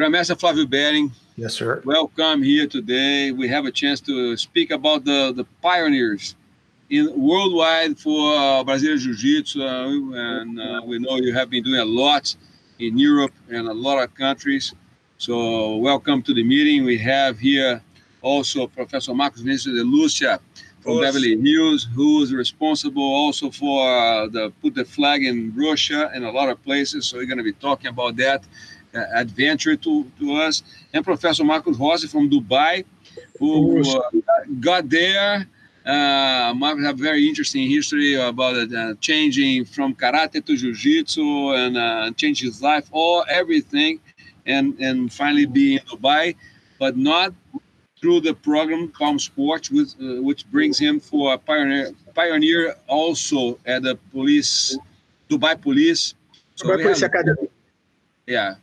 Grandmaster Flavio Behring. Yes, sir. Welcome here today. We have a chance to speak about the, the pioneers in worldwide for uh, Brazilian Jiu-Jitsu, uh, and uh, we know you have been doing a lot in Europe and a lot of countries. So welcome to the meeting. We have here also Professor Marcos Vinicius di Lucia from Beverly Hills, who is responsible also for uh, the put the flag in Russia and a lot of places. So we're going to be talking about that adventure to, to us. And Professor Marcos Rossi from Dubai, who uh, got there. Uh, Marcos have very interesting history about uh, changing from karate to jiu-jitsu and uh, change his life, all everything, and and finally be in Dubai, but not through the program Palm Sports, which, uh, which brings him for a pioneer, pioneer also at the police, Dubai Police. So Dubai Police have, Academy. Yeah,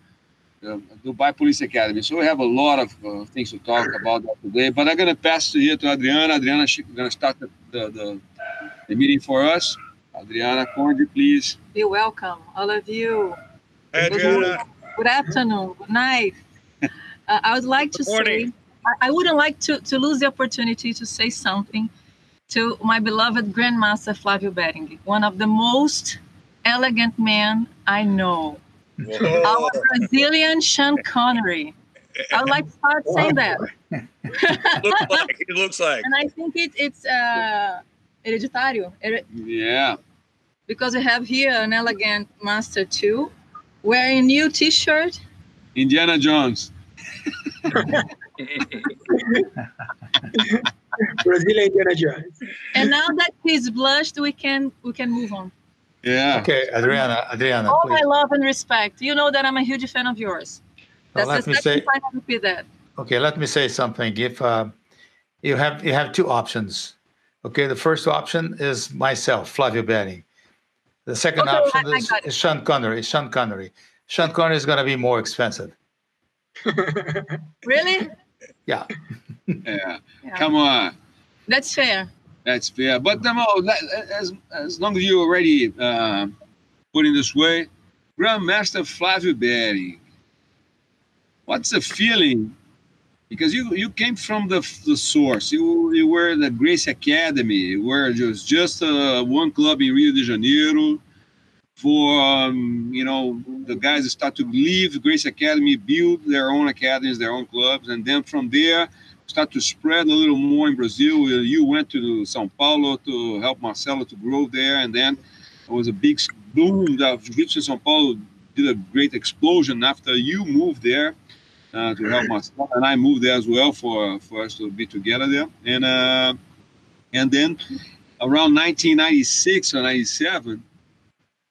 uh, Dubai Police Academy. So we have a lot of uh, things to talk about today. But I'm going to pass it here to Adriana. Adriana is going to start the, the, the, the, meeting for us. Adriana Conde, please. Be welcome, all of you. Hey, Adriana. Good, good afternoon. Good night. Uh, I would like to say I wouldn't like to, to lose the opportunity to say something to my beloved Grandmaster Flavio Behring, one of the most elegant men I know. Our Brazilian Sean Connery. I would like to start saying that. looks like, it looks like. And I think it, it's uh, hereditario. Yeah. Because we have here an elegant master too, wearing new t-shirt. Indiana Jones. Brazilian Indiana Jones. And now that he's blushed, we can we can move on. Yeah. Okay, Adriana, Adriana. All please. my love and respect. You know that I'm a huge fan of yours. That's let the me second say- time I repeat that. Okay, let me say something. If uh, you have you have two options. Okay, the first option is myself, Flavio Behring. The second Okay, option I- I is, got it. is Sean Connery. Sean Connery. Sean Connery is going to be more expensive. Really? Yeah. Yeah. Yeah. Come on. That's fair. That's fair. But Damo, as, as long as you already uh, put it this way, Grandmaster Flavio Behring, what's the feeling? Because you you came from the the source. You you were the Gracie Academy, where it was just uh, one club in Rio de Janeiro. For um, you know, the guys start to leave Gracie Academy, build their own academies, their own clubs, and then from there start to spread a little more in Brazil. You went to São Paulo to help Marcelo to grow there, and then it was a big boom. The Jiu-Jitsu in São Paulo did a great explosion after you moved there uh, to help Marcelo, and I moved there as well for for us to be together there. And uh, and then around 1996 or 97,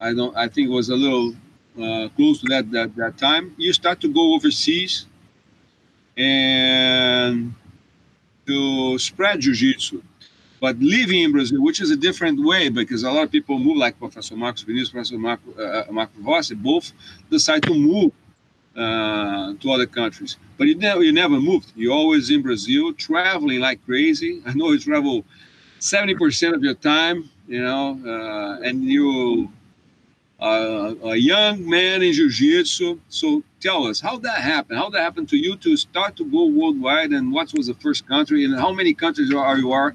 I don't. I think it was a little uh, close to that, that that time. You start to go overseas and to spread jiu-jitsu but living in brazil which is a different way because a lot of people move like professor marcos vinicius professor marco, uh, rossi both decide to move uh, to other countries. But you never you never moved. You're always in brazil traveling like crazy. I know you travel 70% of your time you know uh, and you a young man in jiu-jitsu so tell us how that happened how that happened to you to start to go worldwide and what was the first country and how many countries are you are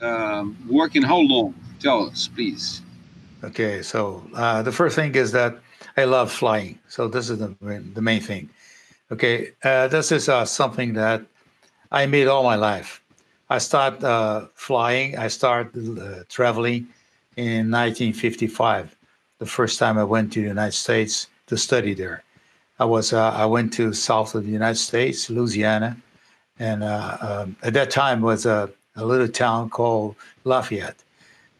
um, working how long tell us please Okay, so uh, the first thing is that I love flying. So this is the the main thing. Okay, uh, this is uh, something that I made all my life. I start uh, flying. I start uh, traveling in 1955. The first time I went to the United States to study there. I was uh, I went to south of the United States, Louisiana, and uh, um, at that time was a, a little town called Lafayette.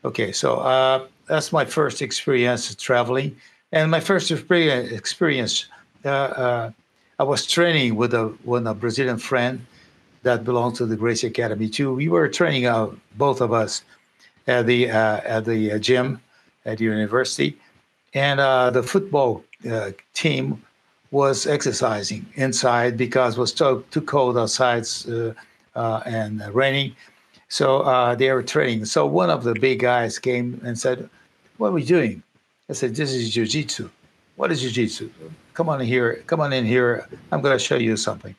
Okay, so uh, that's my first experience traveling, and my first experience. uh, uh, I was training with a with a Brazilian friend that belonged to the Gracie Academy too. We were training uh, both of us at the at the gym at the university, and uh, the football uh, team was exercising inside because it was too, too cold outside uh, uh, and raining. So uh, they were training. So one of the big guys came and said, "What are we doing?" I said, "This is jiu-jitsu." What is jiu-jitsu? come on here, come on in here. I'm going to show you something.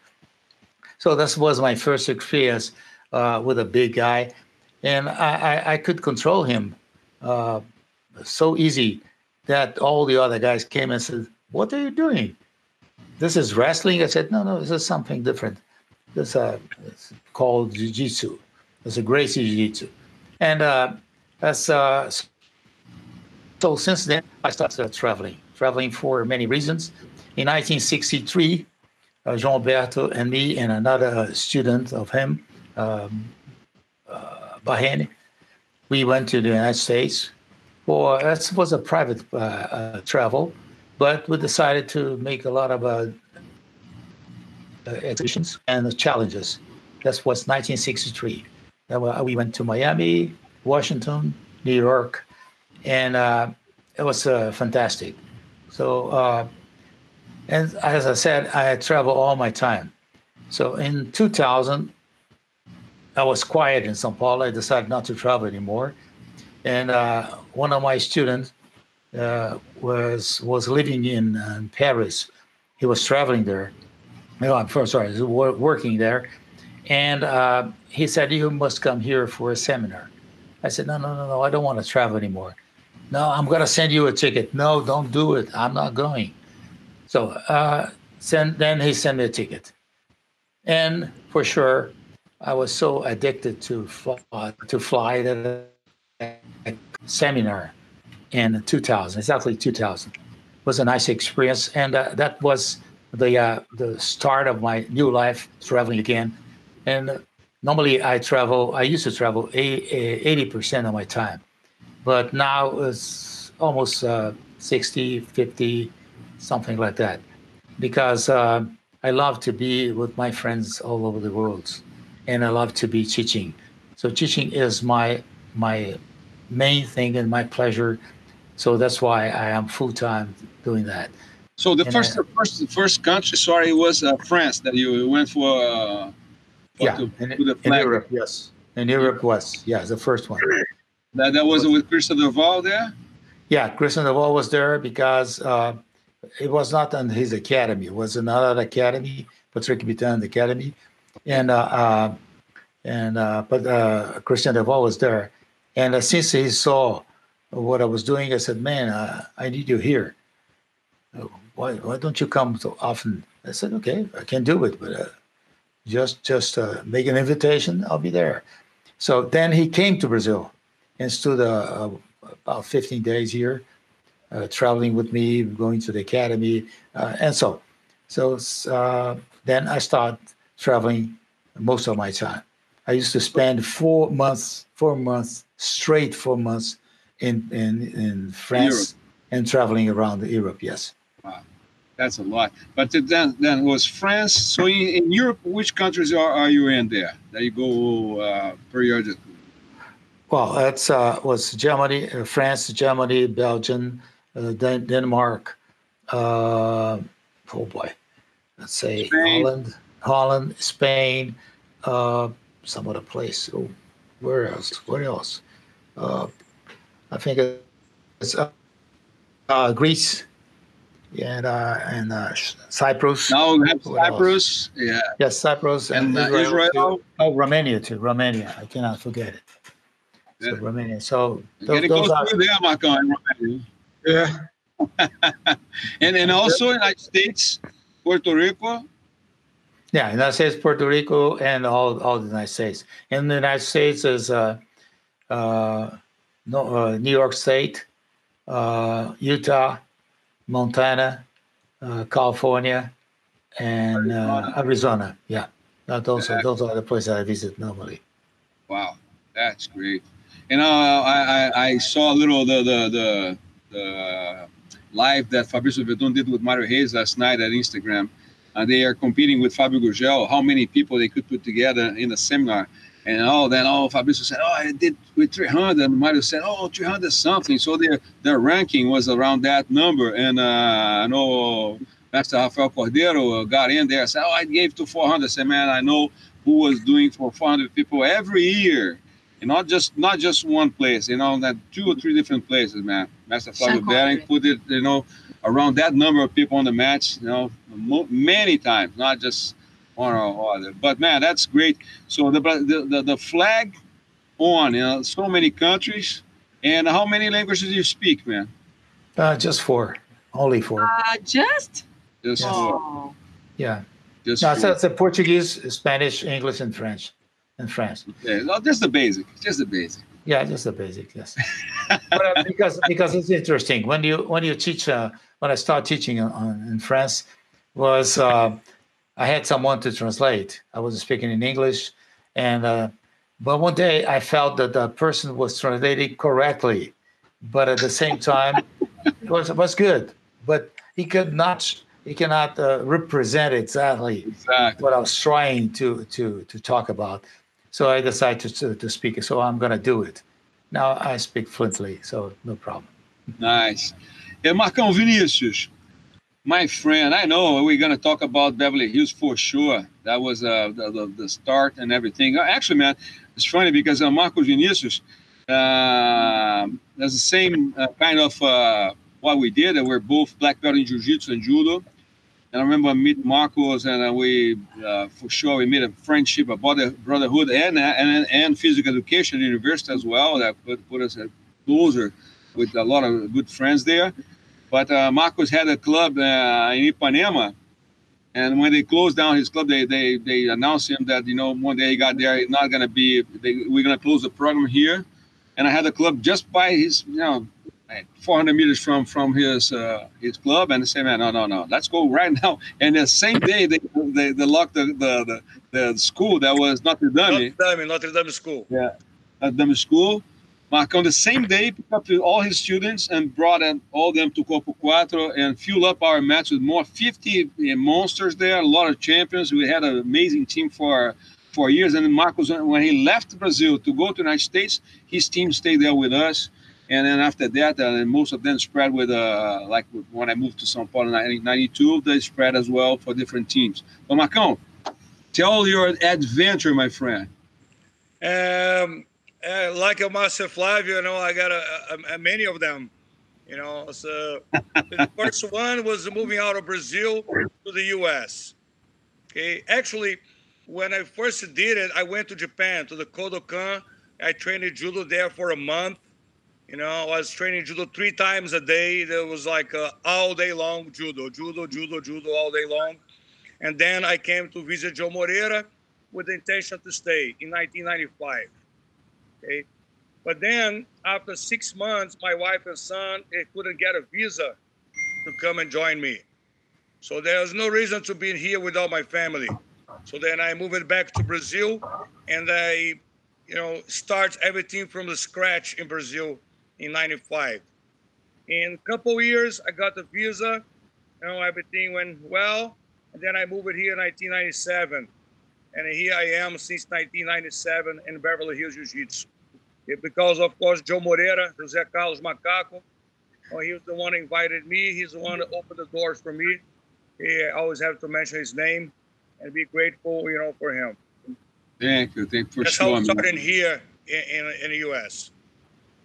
So this was my first experience uh, with a big guy, and I, I, I could control him so easy that all the other guys came and said, "What are you doing? This is wrestling." I said, "No, no, this is something different. This uh, it's called jiu-jitsu. It's a Gracie jiu-jitsu." And uh, that's uh, so since then I started traveling, traveling for many reasons. In 1963, uh, Jean Berto and me and another student of him, um, uh, Bahene, we went to the United States. For that was a private uh, uh, travel, but we decided to make a lot of uh, uh exhibitions and challenges. That was 1963. We went to Miami, Washington, New York, and uh, it was uh, fantastic. So, uh, and as I said, I travel all my time. So in 2000, I was quiet in São Paulo. I decided not to travel anymore, and uh, one of my students uh, was was living in, in, Paris. He was traveling there. No, I'm sorry, he was working there, and uh, he said, "You must come here for a seminar." I said, no, no, no, no, I don't want to travel anymore. No, I'm going to send you a ticket. No, don't do it. I'm not going. So uh, send, then he sent me a ticket. And for sure, I was so addicted to fly, to fly that a seminar in 2000, exactly 2000. It was a nice experience. And uh, that was the, uh, the start of my new life, traveling again. And normally I travel, I used to travel 80% of my time, but now it's almost uh, 60, 50, something like that, because uh, I love to be with my friends all over the world, and I love to be teaching. So teaching is my my main thing and my pleasure. So that's why I am full time doing that. So the first, I, the first, the first country, sorry, was uh, France that you went for uh, yeah, to, in, to in, Europe, yes. In Europe was, yeah, the first one. That, that was with Christian Duval there? Yeah, Christian Duval was there because uh, it was not on his academy. It was another academy, Patrick Bittan Academy. And, uh, uh, and uh, but uh, Christian Duval was there. And uh, since he saw what I was doing, I said, man, uh, I need you here. Why, why don't you come so often? I said, okay, I can do it, but uh, just just uh, make an invitation. I'll be there. So then he came to Brazil and stood uh, about 15 days here, uh, traveling with me, going to the academy, uh, and so so uh, then I started traveling most of my time. I used to spend four months, four months straight, four months in in in France Europe. and traveling around Europe. Yes. Wow that's a lot. But then, then was France. So in, in Europe, which countries are, are you in there that you go uh, periodically? Well, that's uh, was Germany, uh, France, Germany, Belgium, uh, Den- Denmark. Uh, oh boy, let's say Spain. Holland, Holland, Spain, uh, some other place. Oh, where else? Where else? Uh, I think it's Greece and uh, and uh, Cyprus. No, we have Cyprus. Yeah. Yes, Cyprus and, and uh, Israel. Israel. Oh, Romania too. Romania. I cannot forget it. So yeah. Romania. So those, Getting those are, there, Marco, in Romania. Yeah. and and also United States, Puerto Rico. Yeah, United States, Puerto Rico, and all all the United States. In the United States is uh, uh, no, uh, New York State, uh, Utah, Montana, uh, California, and uh, Arizona. Yeah, those are those are the places I visit normally. Wow, that's great. You know, I, I, I saw a little the the the, the live that Fabrício Werdum did with Mario Reis last night at Instagram. Uh, they are competing with Fabio Gurgel. How many people they could put together in a seminar? And all then all Fabrício said, oh, I did with 300. And Mario said, oh, 300 something. So their their ranking was around that number. And uh, I know Master Rafael Cordeiro got in there. Said, oh, I gave to 400. I said, man, I know who was doing for 400 people every year. And not just not just one place, you know, that two or three different places, man. Master Fabio Behring put it, you know, around that number of people on the match, you know, mo- many times, not just one or other. But man, that's great. So the the, the, the flag on, you know, so many countries. And how many languages do you speak, man? Uh, just four, only four. Uh, just? Just four. Oh. Yeah. Just No, four. so it's a Portuguese, Spanish, English, and French. And France. Okay. No, just the basic. Just the basic. Yeah, just the basic, yes. but uh, because because it's interesting when you when you teach uh, when I start teaching on, in France was uh, I had someone to translate. I wasn't speaking in English, and uh, but one day I felt that the person was translating correctly, but at the same time it was was good, but he could not he cannot uh, represent exactly Exactly. what I was trying to to to talk about. So I decided to, to, to speak. So I'm going to do it. Now I speak fluently, so no problem. Nice. And Marcão Vinicius, my friend, I know we're going to talk about Beverly Hills for sure. That was uh, the, the, the start and everything. Uh, Actually, man, it's funny because uh, Marcos Vinicius, uh, that's the same uh, kind of uh, what we did. We're both black belt in jiu-jitsu and judo. And I remember I meet Marcos, and uh, we, uh, for sure, we made a friendship, a brother, brotherhood, and, and and physical education university as well. That put, put us closer with a lot of good friends there. But uh, Marcos had a club uh, in Ipanema, and when they closed down his club, they, they they announced him that you know one day he got there, he's not gonna be. They, we're gonna close the program here, and I had a club just by his you know. 400 meters from from his uh, his club, and they say, "Man, no, no, no, let's go right now." And the same day, they they, they locked the, the the the school that was Notre Dame. Notre Dame, Notre Dame School. Yeah. At the school. Marcão, the same day, picked up all his students and brought them, all them to Corpo Quatro and fuel up our match with more 50 monsters there, a lot of champions. We had an amazing team for for years. And then Marcos, when he left Brazil to go to the United States, his team stayed there with us. And then after that, uh, most of them spread with, uh, like when I moved to São Paulo in 1992, they spread as well for different teams. But Marcão, tell your adventure, my friend. Um, uh, like a Master Flavio, you know, I got a, a, a many of them. You know, so the first one was moving out of Brazil to the U.S. Okay, actually, when I first did it, I went to Japan to the Kodokan. I trained judo there for a month. You know, I was training judo three times a day. There was like uh, all day long judo, judo, judo, judo all day long. And then I came to visit Joe Moreira with the intention to stay in 1995. Okay. But then after six months, my wife and son they couldn't get a visa to come and join me. So there was no reason to be here without my family. So then I moved back to Brazil and I, you know, start everything from the scratch in Brazil in 95. In a couple of years, I got the visa, you know, everything went well. And then I moved here in 1997 and here I am since 1997 in Beverly Hills Jiu-Jitsu. Because of course Joe Moreira, José Carlos Macaco, oh, he was the one who invited me. He's the one that opened the doors for me. I always have to mention his name and be grateful, you know, for him. Thank you, thank you for That's sure. how I man. started here in, in, in the U.S.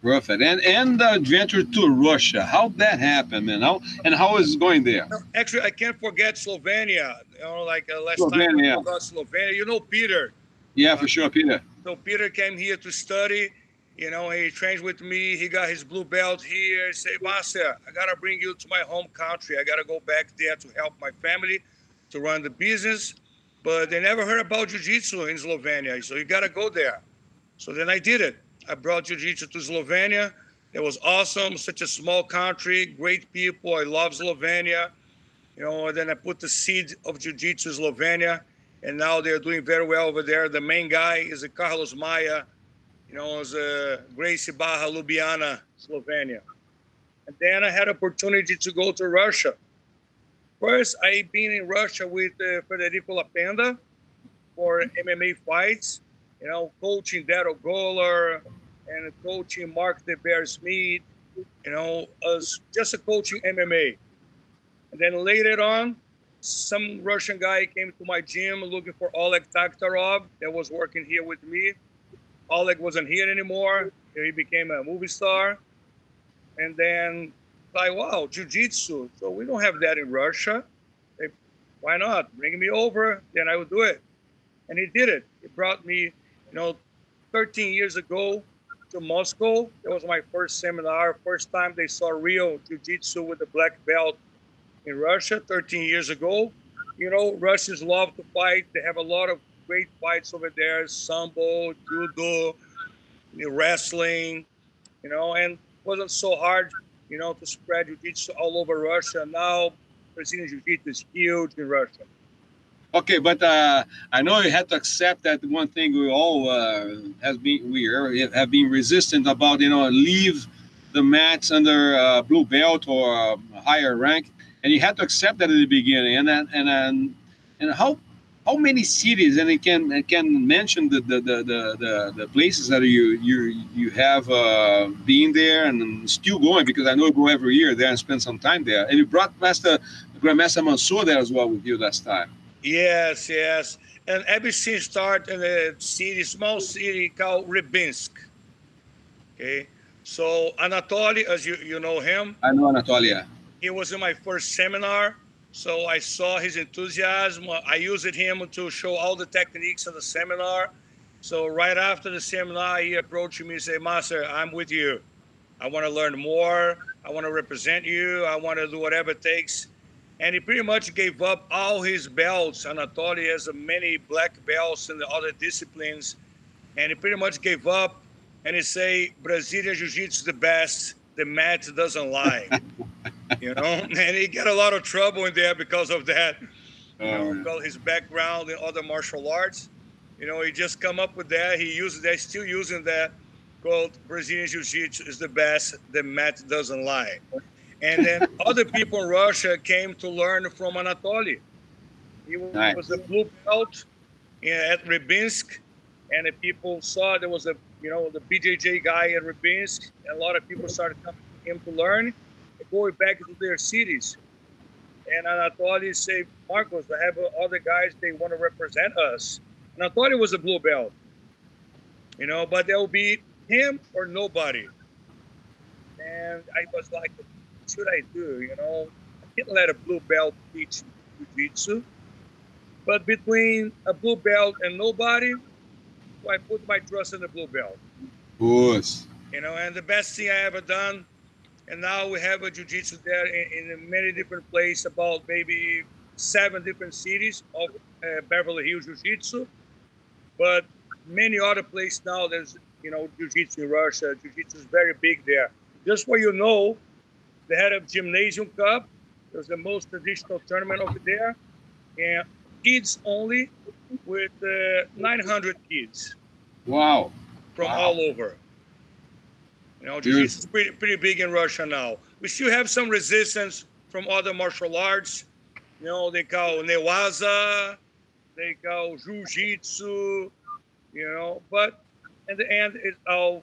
Perfect. And and the adventure to Russia. How'd that happen, man? How and how is it going there? Actually, I can't forget Slovenia. You know, like uh, last time Slovenia. we forgot Slovenia. You know Peter. Yeah, for sure, Peter. So Peter came here to study. You know, he trained with me. He got his blue belt here. He said, Marcia, I gotta bring you to my home country. I gotta go back there to help my family, to run the business. But they never heard about jiu-jitsu in Slovenia, so you gotta go there. So then I did it. I brought jiu-jitsu to Slovenia. It was awesome. Such a small country, great people. I love Slovenia. You know, and then I put the seed of jiu-jitsu in Slovenia, and now they're doing very well over there. The main guy is a Carlos Maya. You know, is a Gracie Barra Ljubljana, Slovenia. And then I had opportunity to go to Russia. First, I been in Russia with uh, Frederico Lapenda for MMA fights. You know, coaching Daryl Goller and coaching Mark the Bear Smith. You know, as just a coaching MMA. And then later on, some Russian guy came to my gym looking for Oleg Taktarov that was working here with me. Oleg wasn't here anymore. He became a movie star. And then like, wow, jujitsu. So we don't have that in Russia. Why not? Bring me over, then I will do it. And he did it. He brought me, you know, 13 years ago to Moscow. That was my first seminar. First time they saw real jiu-jitsu with a black belt in Russia 13 years ago. You know, Russians love to fight. They have a lot of great fights over there, sambo, judo, wrestling, you know, and wasn't so hard, you know, to spread jiu-jitsu all over Russia. Now Brazilian jiu-jitsu is huge in Russia. Okay, but uh, I know you had to accept that one thing we all uh, has been we have been resistant about. You know, leave the mats under uh, blue belt or uh, higher rank, and you had to accept that at the beginning. And and and and how how many cities? And it can it can mention the the, the, the, the places that you you you have uh, been there and still going because I know you go every year there and spend some time there. And you brought Master Grandmaster Mansour there as well with you last time. Yes, yes. And everything started in a city, small city called Rybinsk. Okay. So Anatoly, as you, you know him. I know Anatoly. He was in my first seminar. So I saw his enthusiasm. I used him to show all the techniques of the seminar. So right after the seminar, he approached me and said, Master, I'm with you. I want to learn more. I want to represent you. I want to do whatever it takes and he pretty much gave up all his belts. Anatoly has many black belts in the other disciplines, and he pretty much gave up. And he say Brazilian Jiu-Jitsu is the best. The mat doesn't lie, you know. And he got a lot of trouble in there because of that. You know, uh-huh. because his background in other martial arts. You know, he just come up with that. He uses that, still using that. Called Brazilian Jiu-Jitsu is the best. The mat doesn't lie. And then other people in Russia came to learn from Anatoly. He was, nice. a blue belt at Rybinsk, and the people saw there was a, you know, the BJJ guy at Rybinsk, and a lot of people started coming to him to learn, going back to their cities. And Anatoly said, Marcos, I have other guys, they want to represent us. Anatoly was a blue belt, you know, but there will be him or nobody. And I was like, should I do? You know, I can't let a blue belt teach jiu-jitsu. But between a blue belt and nobody, I put my trust in the blue belt. Of course. You know, and the best thing I ever done, and now we have a jiu-jitsu there in, in many different places, about maybe seven different cities of uh, Beverly Hills Jiu-Jitsu. But many other places now, there's, you know, Jiu-Jitsu in Russia. Jiu-Jitsu is very big there. Just for you know, they had a gymnasium cup. It was the most traditional tournament over there, and kids only, with uh, 900 kids. Wow! From wow. all over. You know, jiu-jitsu is pretty pretty big in Russia now. We still have some resistance from other martial arts. You know, they call newaza, they call jiu-jitsu. You know, but in the end, it's all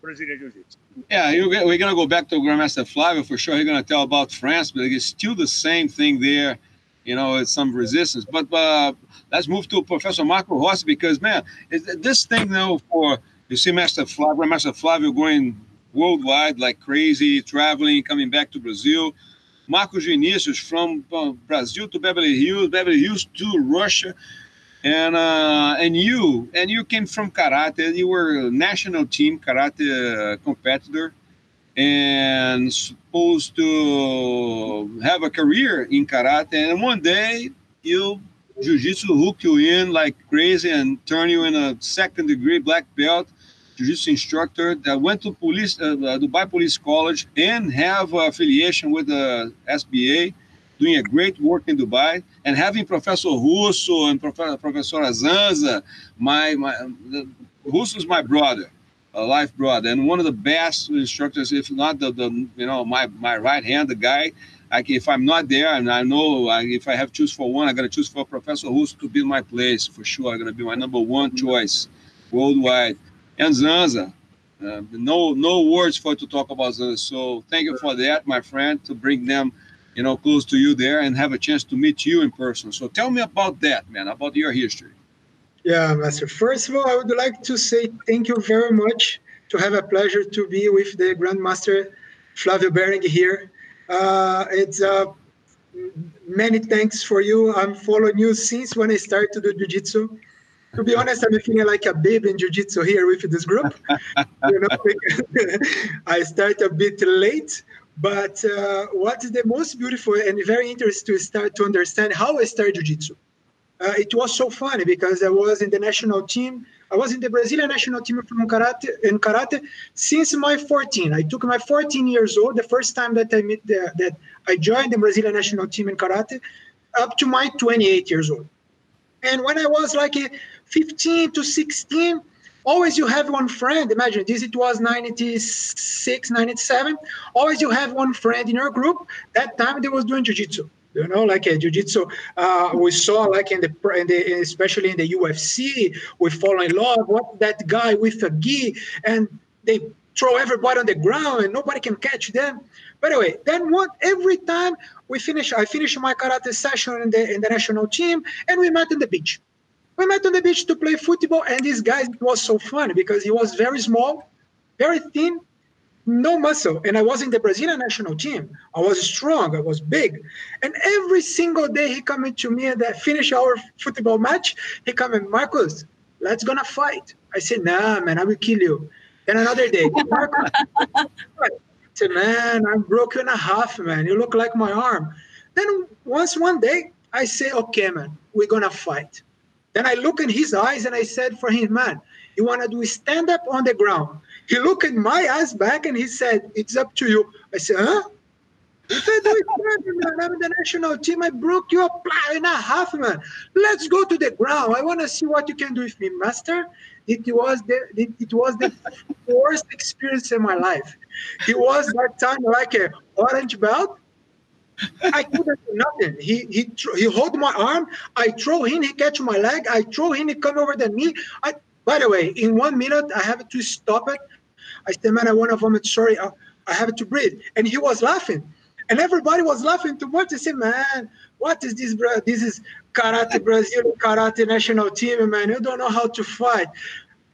Brazilian jiu-jitsu. Yeah, we're gonna go back to Grandmaster Flavio for sure. He's gonna tell about France, but it's still the same thing there. You know, it's some resistance. But uh, let's move to Professor Marco Rossi because man, this thing now for you see Master Flavio, Master Flavio going worldwide like crazy, traveling, coming back to Brazil. Marcos Vinicius from uh, Brazil to Beverly Hills, Beverly Hills to Russia and uh, and you and you came from karate. You were a national team karate uh, competitor, and supposed to have a career in karate. And one day, you jiu-jitsu hook you in like crazy and turn you in a second degree black belt jiu-jitsu instructor that went to police uh, Dubai Police College and have affiliation with the SBA doing a great work in Dubai, and having Professor Russo and Professor, Professor Azanza, my, my the, Russo is my brother, a life brother, and one of the best instructors, if not the, the you know, my, my right hand, the guy. Like if I'm not there, and I know I, if I have to choose for one, I'm gonna choose for Professor Russo to be my place for sure. I'm gonna be my number one choice worldwide. And Zanza, uh, no no words for to talk about Zanza. So thank you for that, my friend, to bring them you know, close to you there and have a chance to meet you in person. So tell me about that, man, about your history. Yeah, Master. First of all, I would like to say thank you very much to have a pleasure to be with the Grandmaster Flavio Behring here. Uh, it's uh, many thanks for you. I'm following you since when I started to do jiu-jitsu. To be honest, I'm feeling like a baby in jiu-jitsu here with this group. you know, I start a bit late, but uh, what is the most beautiful and very interesting to start to understand how I started jiu-jitsu. Uh, it was so funny because I was in the national team. I was in the Brazilian national team from karate in karate since my 14. I took my 14 years old, the first time that I met the, that I joined the Brazilian national team in karate, up to my 28 years old. And when I was like 15 to 16, always you have one friend. Imagine this, it was 96, 97. Always you have one friend in your group. That time they was doing jiu-jitsu you know like a jiu-jitsu uh, we saw like in the, in the especially in the ufc we fall in love what that guy with a gi and they throw everybody on the ground and nobody can catch them by the way then what every time we finish i finish my karate session in the in the national team and we met in the beach we met on the beach to play football and this guy was so funny because he was very small very thin no muscle. And I was in the Brazilian national team. I was strong. I was big. And every single day he coming to me and I finish our football match. He coming, Marcos, let's gonna fight. I said, nah, man, I will kill you. Then another day, Marcos, I said, man, I'm broken in a half, man. You look like my arm. Then once one day, I say, okay, man, we're gonna fight. Then I look in his eyes and I said for him, man, you wanna do stand up on the ground he looked at my eyes back and he said, It's up to you. I said, Huh? He said, man, I'm in the national team. I broke you up in a half, man. Let's go to the ground. I want to see what you can do with me, master. It was the it, it was the worst experience in my life. It was that time like a orange belt. I couldn't do nothing. He he he hold my arm. I throw him. He catch my leg. I throw him. He come over the knee. I by the way, in one minute I have to stop it I said, man, I want to vomit. Sorry, I, I have to breathe. And he was laughing. And everybody was laughing too much. I said, man, what is this, bro? This is karate Brazil, karate national team, man. You don't know how to fight.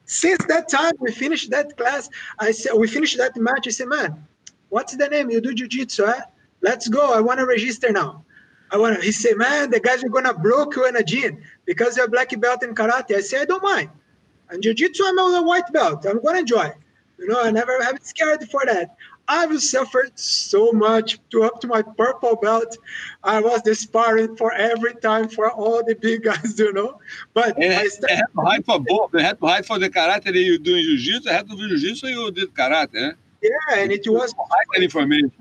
Since that time, we finished that class. I said, we finished that match. I said, man, what's the name? You do jiu-jitsu, eh? Let's go. I want to register now. I want to. He said, man, the guys are gonna block you in a gym because you're black belt in karate. I said, I don't mind. And jiu-jitsu, I'm on a white belt. I'm gonna enjoy. You know, I never have been scared for that. I've suffered so much to up to my purple belt. I was sparring for every time for all the big guys, you know. But and I started, had to hide for both. They had to hide for the karate that you do in jiu-jitsu. I had to do jiu-jitsu. You did karate, eh? Yeah, and it was that information.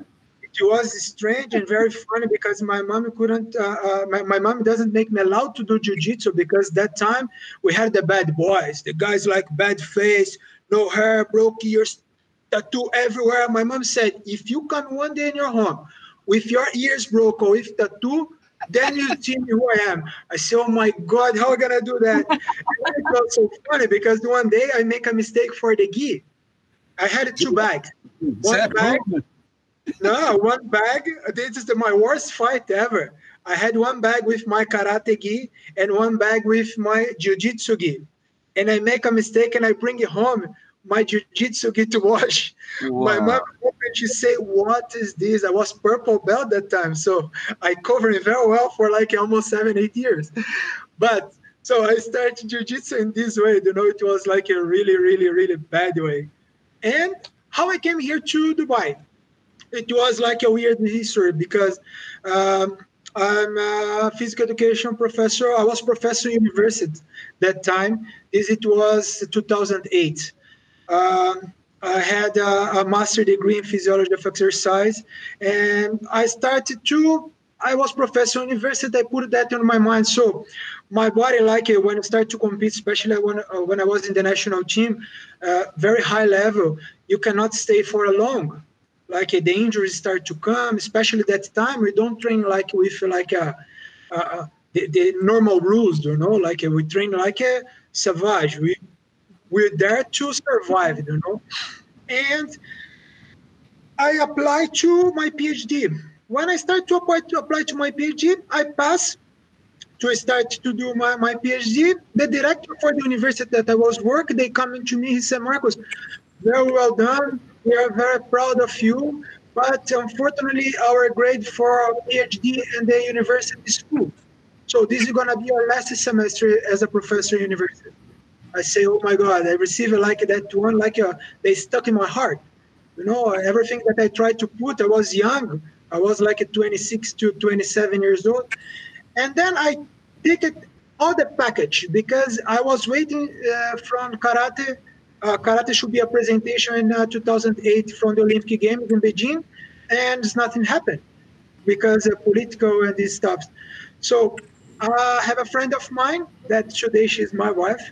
It was strange and very funny because my mom couldn't. Uh, uh, my, my mom doesn't make me allowed to do jiu-jitsu because that time we had the bad boys, the guys like bad face no hair, broke ears, tattoo everywhere. My mom said, if you come one day in your home with your ears broke or with tattoo, then you see me who I am. I said, oh my God, how am I gonna do that? it was so funny because one day I make a mistake for the gi. I had two bags. One bag, no, one bag. This is the, my worst fight ever. I had one bag with my karate gi and one bag with my jiu-jitsu gi and I make a mistake and I bring it home, my jiu-jitsu get to wash. Wow. My mom and she say, "What is this?" I was purple belt that time, so I covered it very well for like almost seven, eight years. But so I started jiu-jitsu in this way. You know, it was like a really, really, really bad way. And how I came here to Dubai, it was like a weird history because um, I'm a physical education professor. I was professor university that time. Is it was 2008. Um, I had a, a, master degree in physiology of exercise, and I started to. I was professor university. I put that on my mind. So, my body like it when I started to compete, especially when uh, when I was in the national team, uh, very high level. You cannot stay for a long like the injuries start to come, especially that time we don't train like with like a, a, the, the, normal rules, you know, like we train like a savage. We we're there to survive, you know. And I apply to my PhD. When I start to apply to apply to my PhD, I pass to start to do my, my PhD. The director for the university that I was working, they come to me, he said, Marcos, very well done we are very proud of you, but unfortunately, our grade for PhD and the university is full. So this is gonna be our last semester as a professor in university. I say, oh my God, I received like that one, like a, uh, they stuck in my heart. You know, everything that I tried to put, I was young. I was like 26 to 27 years old. And then I take it all the package because I was waiting uh, from karate. Uh, karate should be a presentation in uh, 2008 from the Olympic Games in Beijing, and nothing happened because of political and these stuff. So uh, I have a friend of mine that today she's my wife.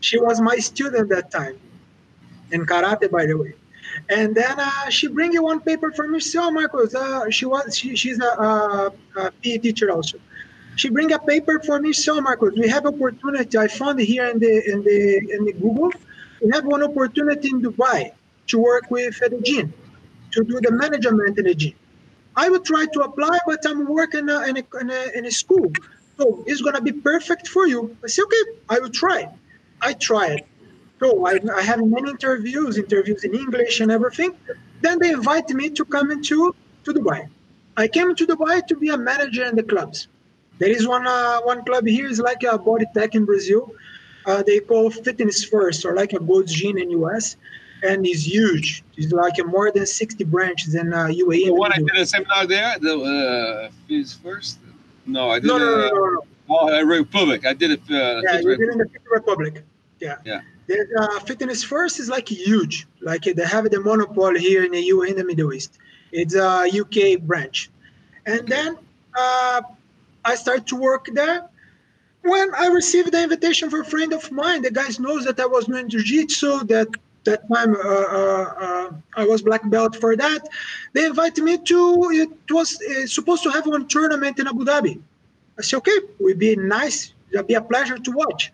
She was my student that time in karate, by the way. And then uh, she bring you one paper for me. So Marcos, uh, she was she, she's a, a, a PE teacher also. She bring a paper for me. So Marcos, we have opportunity. I found here in the in the in the Google. We have one opportunity in Dubai to work with gym, to do the management in gym. I would try to apply, but I'm working in a, in a, in a school. So it's going to be perfect for you. I say, okay, I will try. I tried. So I, I have many interviews, interviews in English and everything. Then they invite me to come into to Dubai. I came to Dubai to be a manager in the clubs. There is one uh, one club here is like a body tech in Brazil. Uh, they call Fitness First or like a Gold's Gym in US, and it's huge. It's like a more than 60 branches in uh, UAE. The one I did a seminar there, the uh, Fitness First. No, I did. No, no, no, no, no. Oh, Republic. I did it. Uh, yeah, you did in the Republic. Yeah. Yeah. Uh, Fitness First is like huge. Like they have the monopoly here in the U in the Middle East. It's a UK branch, and then uh, I started to work there. When I received the invitation for a friend of mine, the guys knows that I was doing jiu-jitsu. That that time uh, uh, uh, I was black belt for that. They invited me to. It was uh, supposed to have one tournament in Abu Dhabi. I said, okay, it would be nice. It'd be a pleasure to watch.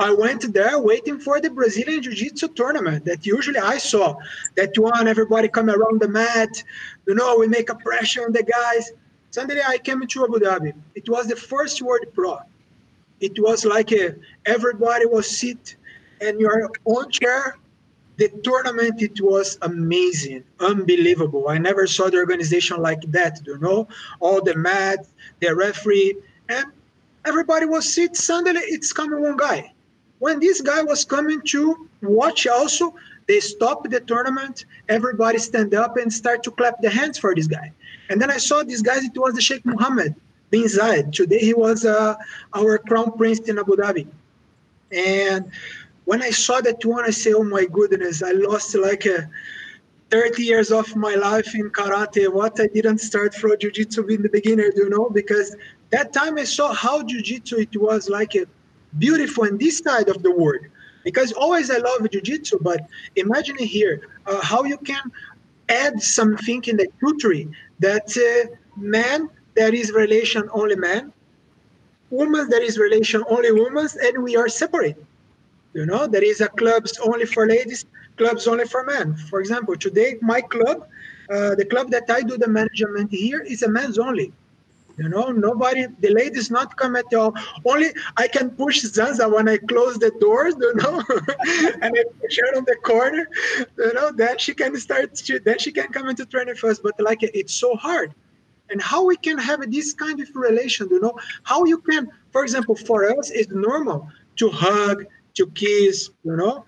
I went there waiting for the Brazilian Jiu-Jitsu tournament that usually I saw. That one, everybody come around the mat. You know, we make a pressure on the guys. Sunday I came to Abu Dhabi. It was the first World Pro. It was like a, everybody was sit and your own chair. The tournament, it was amazing, unbelievable. I never saw the organization like that, you know, all the mat, the referee, and everybody was sit. Suddenly, it's coming one guy. When this guy was coming to watch also, they stopped the tournament. Everybody stand up and start to clap the hands for this guy. And then I saw this guy. It was the Sheikh Mohammed bin Zayed. Today he was uh, our crown prince in Abu Dhabi. And when I saw that one, I say, "Oh my goodness! I lost like a." Uh, 30 years of my life in karate what i didn't start from jiu-jitsu in the beginner you know because that time I saw how jiu-jitsu it was like a beautiful in this side of the world. Because always I love jiu-jitsu, but imagine here uh, how you can add something in the culture that uh, man there is relation only man, women there is relation only women, and we are separate. You know, there is a clubs only for ladies, clubs only for men. For example, today my club, uh, the club that I do the management here is a men's only. You know, nobody, the ladies not come at all. Only I can push Zanza when I close the doors, you know, and I push her on the corner, you know, then she can start, to, then she can come into training first. But like, it's so hard. And how we can have this kind of relation, you know, how you can, for example, for us, it's normal to hug, to kiss, you know,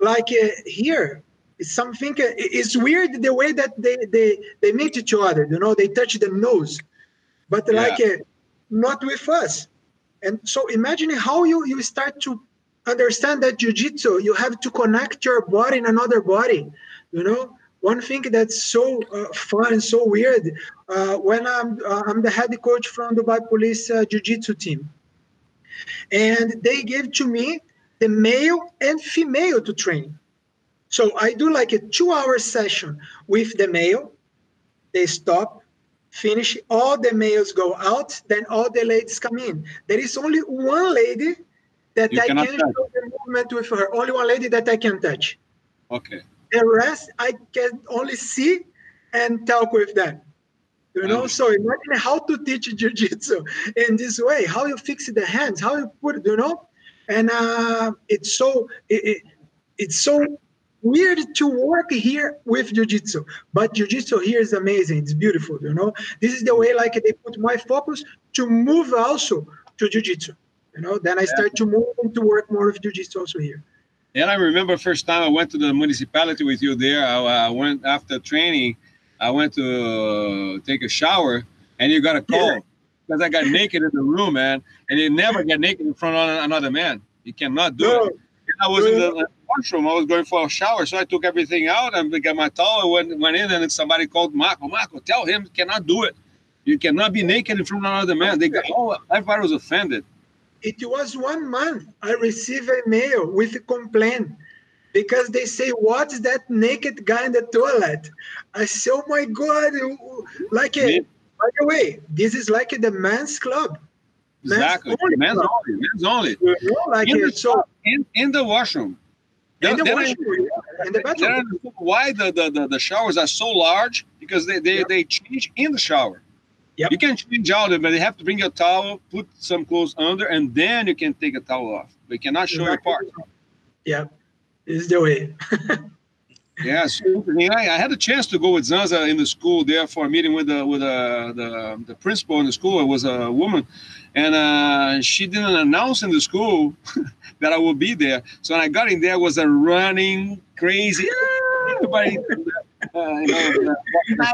like uh, here, it's something, uh, it's weird the way that they, they, they meet each other, you know, they touch the nose but yeah. like uh, not with us. And so imagine how you, you start to understand that jiu-jitsu, you have to connect your body in another body, you know? One thing that's so uh, fun, and so weird, uh, when I'm, uh, I'm the head coach from Dubai Police uh, Jiu-Jitsu team, and they give to me the male and female to train. So I do like a two-hour session with the male. They stop, finish, all the males go out, then all the ladies come in. There is only one lady that you I can touch. show the movement with her. Only one lady that I can touch. Okay. The rest I can only see and talk with them. You know, so imagine how to teach jiu-jitsu in this way, how you fix the hands, how you put it, you know, and uh, it's so it, it, it's so weird to work here with jiu-jitsu but jiu-jitsu here is amazing. It's beautiful you know? This is the way like they put my focus to move also to jiu-jitsu you know? Then i start to move to work more with jiu-jitsu also here and i remember first time i went to the municipality with you there i, I went after training i went to uh, take a shower and you got a call yeah. because i got naked in the room man and you never get naked in front of another man you cannot do no. it I was in the washroom. I was going for a shower, so I took everything out and got my towel. Went went in, and somebody called Marco. Marco, tell him cannot do it. You cannot be naked in front of another man. They got oh, everybody was offended. It was one month. I received a mail with a complaint because they say, "What's that naked guy in the toilet?" I say, "Oh my God!" Like, a, by the way, this is like the men's club. Exactly. Men's only. Men's only. You know, like in, the, so, in, in the washroom. In the washroom. In the bathroom. Why the, the, the, the, showers are so large? Because they, they, they change in the shower. Yep. You can change out but you have to bring your towel, put some clothes under, and then you can take a towel off. But you cannot show exactly. your parts. Yeah, this is the way. Yes, I, I, had a chance to go with Zanza in the school there for a meeting with the with the, the, the principal in the school. It was a woman, and uh, she didn't announce in the school that I would be there. So when I got in there, was a running crazy. Everybody, uh, you know,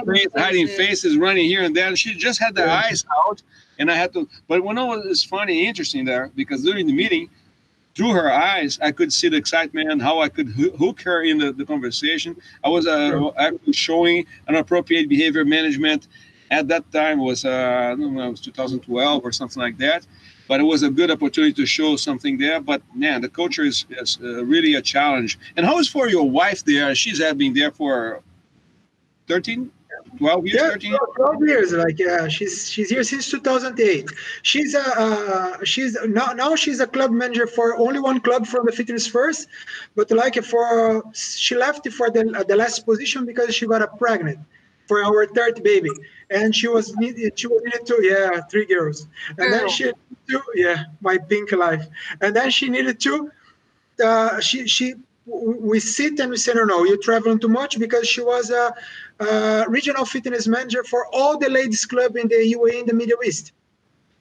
face, hiding faces, running here and there. And she just had the eyes out, and I had to. But when it was funny, interesting there because during the meeting through her eyes, I could see the excitement, and how I could hook her in the, the conversation. I was uh, actually showing an appropriate behavior management at that time was uh, I don't know, it was 2012 or something like that. But it was a good opportunity to show something there. But man, the culture is, is uh, really a challenge. And how is for your wife there? She's been there for 13 12 years, yeah, 13 years? 12 years. Like yeah, she's she's here since 2008. She's a uh, she's now now she's a club manager for only one club from the fitness first, but like for she left for the the last position because she got a pregnant for our third baby, and she was needed she was needed to yeah three girls, and then she to yeah my pink life, and then she needed to uh, she she we sit and we say no no you're traveling too much because she was a uh, Uh, regional fitness manager for all the ladies club in the UAE in the Middle East.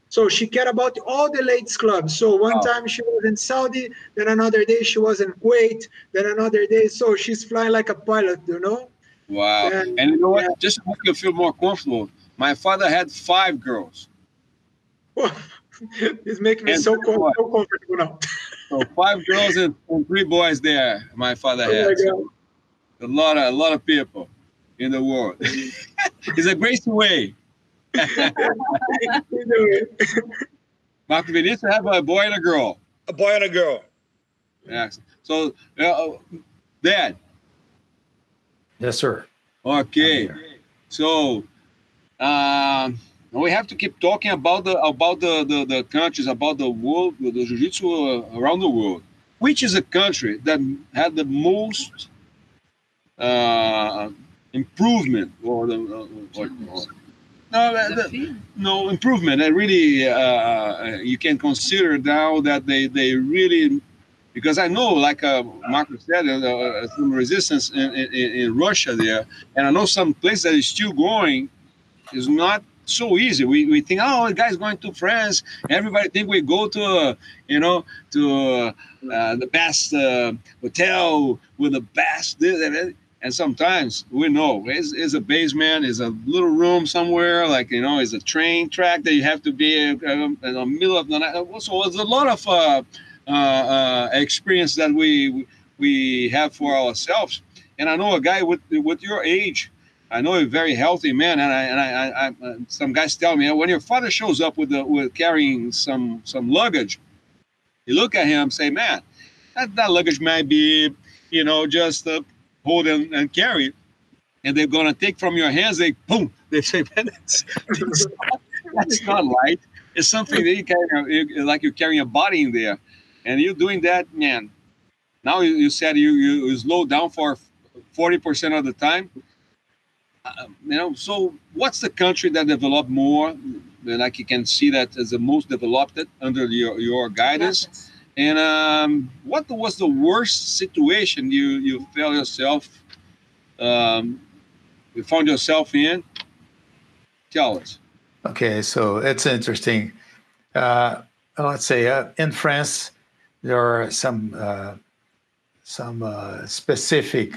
So she cared about all the ladies clubs. So one oh. time she was in Saudi, then another day she was in Kuwait, then another day. So she's flying like a pilot, you know. Wow. And, and you know what? Yeah. Just to make you feel more comfortable, my father had five girls. it's making me so, so, comfortable now. so five girls and, and, three boys there. My father oh had. My a lot of a lot of people in the world. it's a great way. Marco Vinicius have a boy and a girl. A boy and a girl. Yes. So, uh, Dad. Yes, sir. Okay. So, um, we have to keep talking about the about the, the, the countries, about the world, the jiu-jitsu uh, around the world. Which is a country that had the most uh, improvement or the or, or, no, the, no improvement. And really, uh, uh, you can consider now that they they really because I know, like uh, Marcus said, uh, uh, some resistance in, in, in, Russia there, and I know some place that is still going is not so easy. We, we think, oh, the guy's going to France. Everybody think we go to, uh, you know, to uh, the best uh, hotel with the best. And sometimes we know it's, it's a basement, is a little room somewhere, like you know, it's a train track that you have to be uh, in the middle of the night. So it's a lot of uh, uh, uh, experience that we we have for ourselves. And I know a guy with with your age. I know a very healthy man, and I and I, I, I some guys tell me when your father shows up with the with carrying some some luggage, you look at him, say, man, that, that luggage might be, you know, just a hold and, and carry and they're to take from your hands. They boom. They say, man, that's, that's, not, that's not light. It's something that you carry, like you're carrying a body in there, and you're doing that, man. Now you, you said you, you, you slow down for forty percent of the time. Uh, you know, so what's the country that developed more? Like you can see that as the most developed under your, your guidance. And um, what was the worst situation you you felt yourself um, you found yourself in? Tell us. Okay, so it's interesting. Uh, let's say uh, in France, there are some uh, some uh, specific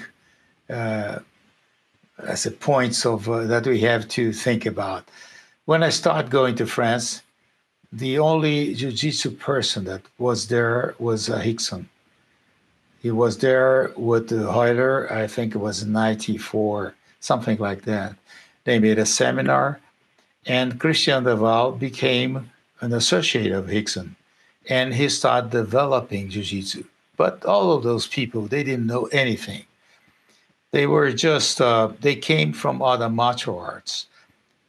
uh, as a points of uh, that we have to think about. When I start going to France, the only jiu-jitsu person that was there was uh, Rickson. He was there with the Royler, I think it was 94, something like that. They made a seminar, and Christian Deval became an associate of Rickson, and he started developing jiu-jitsu. But all of those people, they didn't know anything. They were just, uh, they came from other martial arts,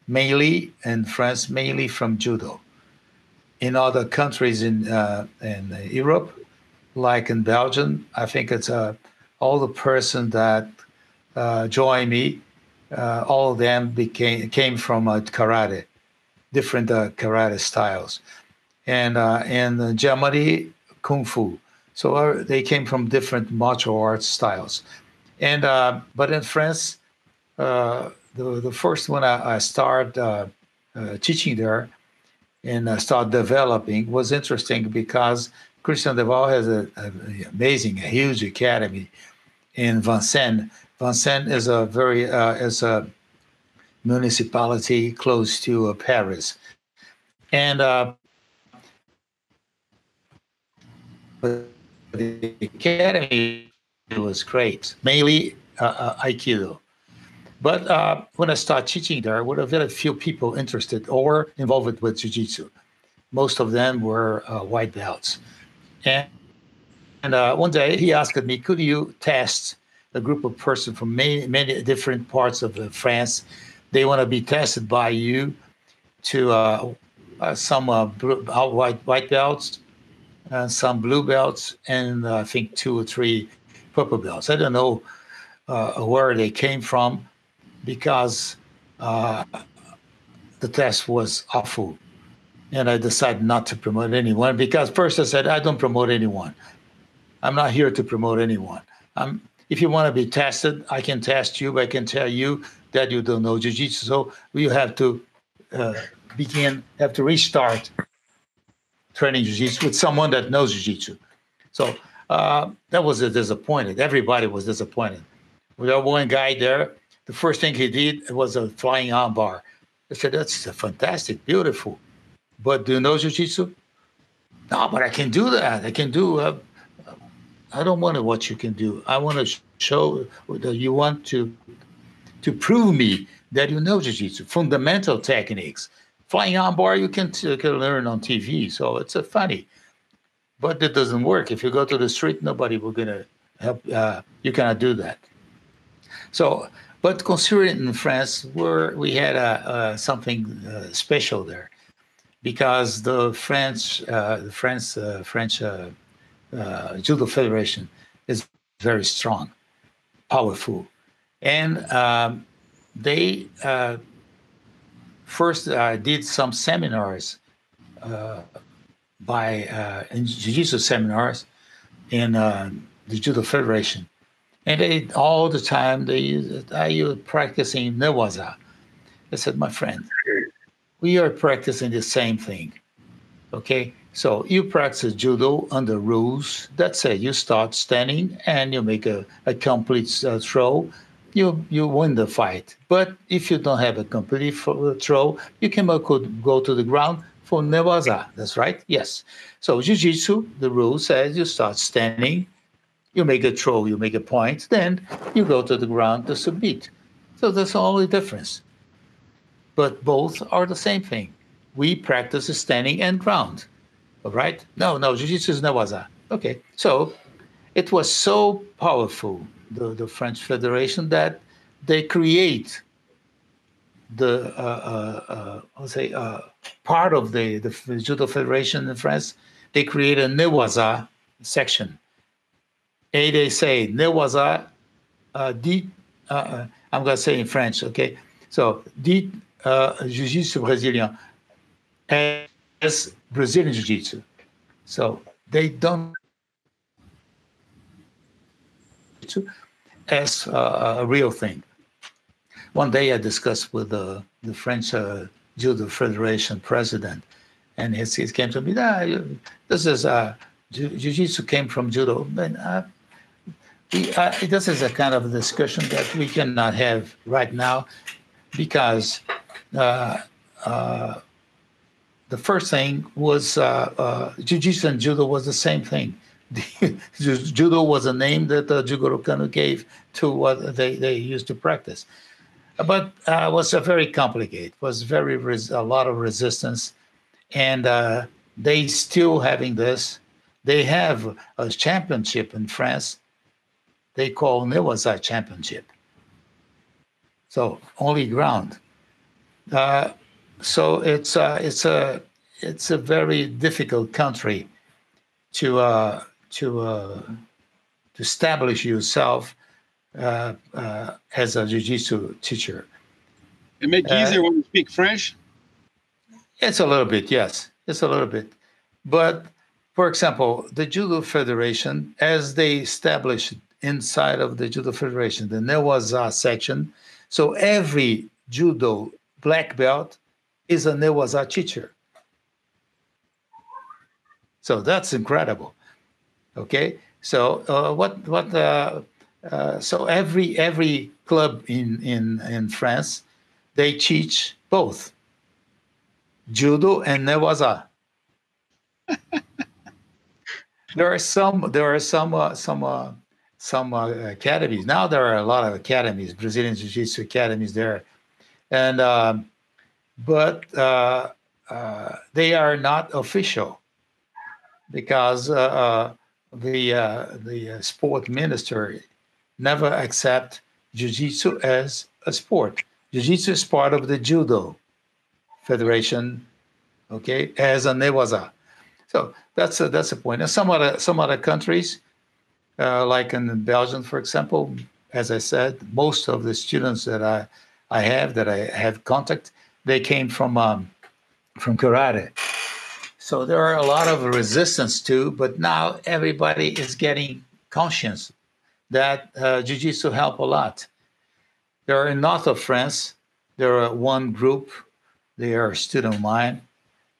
mainly in France, mainly from judo in other countries in uh, in Europe, like in Belgium, I think it's uh, all the person that uh, joined me, uh, all of them became came from uh, karate, different uh, karate styles, and in Germany, kung fu. So they came from different martial arts styles, and but in France, the the first one I, I started teaching there and uh, start developing was interesting because Christian Deval has an amazing, a huge academy in Vincennes. Vincennes is a very uh, is a municipality close to uh, Paris, and uh, the academy was great, mainly uh, uh, Aikido. But uh, when I started teaching there, there were very few people interested or involved with jiu-jitsu. Most of them were uh, white belts. And, and uh, one day he asked me, could you test a group of persons from many, many different parts of France? They want to be tested by you to uh, uh, some uh, blue, white, white belts, and some blue belts, and I think two or three purple belts. I don't know where they came from because uh, the test was awful. And I decided not to promote anyone because first I said, I don't promote anyone. I'm not here to promote anyone. I'm, if you want to be tested, I can test you, but I can tell you that you don't know jiu-jitsu. So you have to uh, begin, have to restart training jiu-jitsu with someone that knows jiu-jitsu. So uh, that was a disappointed. Everybody was disappointed. We had one guy there the first thing he did was a flying armbar. I said, that's fantastic, beautiful. But do you know jiu-jitsu? No, but I can do that. I can do. Uh, I don't want to what you can do. I want to show that you want to to prove me that you know jiu-jitsu, fundamental techniques. Flying armbar you can, you can learn on TV, so it's a funny. But it doesn't work. If you go to the street, nobody will gonna help. Uh, you cannot do that. So but considering in France, where we had a, a something uh, special there, because the French, uh, the French, uh, French uh, uh, Judo Federation is very strong, powerful, and um, they uh, first did some seminars by in jiu-jitsu seminars in the Judo Federation and all the time they are you practicing newaza? I said, my friend, we are practicing the same thing. Okay, so you practice judo under rules. That's it. You start standing and you make a, a complete uh, throw. You you win the fight. But if you don't have a complete throw, you can go to the ground for newaza. That's right. Yes. So jiu-jitsu, the rule says you start standing you make a throw, you make a point, then you go to the ground to submit. So that's the only difference. But both are the same thing. We practice standing and ground. All right? No, no, jiu-jitsu is newaza. Okay. So it was so powerful, the, the French Federation, that they create the, uh, uh, uh, say, uh, part of the, the Judo Federation in France. They create a newaza section and they say there was a, a deep, uh, uh I'm going to say in French, okay? So, deep uh, Jiu-Jitsu Brazilian as Brazilian Jiu-Jitsu. So they don't as a real thing. One day I discussed with the, the French uh, Judo Federation president, and he, he came to me, ah, this is uh, Jiu-Jitsu came from Judo. And, uh, uh, this is a kind of discussion that we cannot have right now because uh, uh, the first thing was uh, uh, Jiu-Jitsu and Judo was the same thing. judo was a name that uh, Jigoro Kano gave to what they, they used to practice. But uh, it was very complicated, was very res- a lot of resistance. And they still having this. They have a championship in France. They call Newaza Championship. So only ground. Uh, so it's uh, it's a it's a very difficult country to uh, to uh, to establish yourself uh, uh, as a jiu-jitsu teacher. It make it easier when you speak French. It's a little bit, yes, it's a little bit, but for example, the Judo Federation, as they established inside of the Judo Federation, the Newaza section, so every judo black belt is a Newaza teacher. So that's incredible. Okay, so uh, what what uh, uh, so every every club in in in France they teach both judo and newaza. there are some there are some uh, some uh, some uh, academies now. There are a lot of academies, Brazilian Jiu Jitsu academies there, and um, but uh, uh, they are not official because uh, uh, the uh, the sport minister never accept jiu-jitsu as a sport. Jiu-jitsu is part of the judo federation, okay, as a newaza. So that's a, that's a point. And some other some other countries, uh, like in Belgium, for example, as I said, most of the students that I I have that I have contact, they came from um, from karate. So there are a lot of resistance too, but now everybody is getting conscious that uh, jiu-jitsu help a lot. There are in north of France, there are one group, they are a student of mine,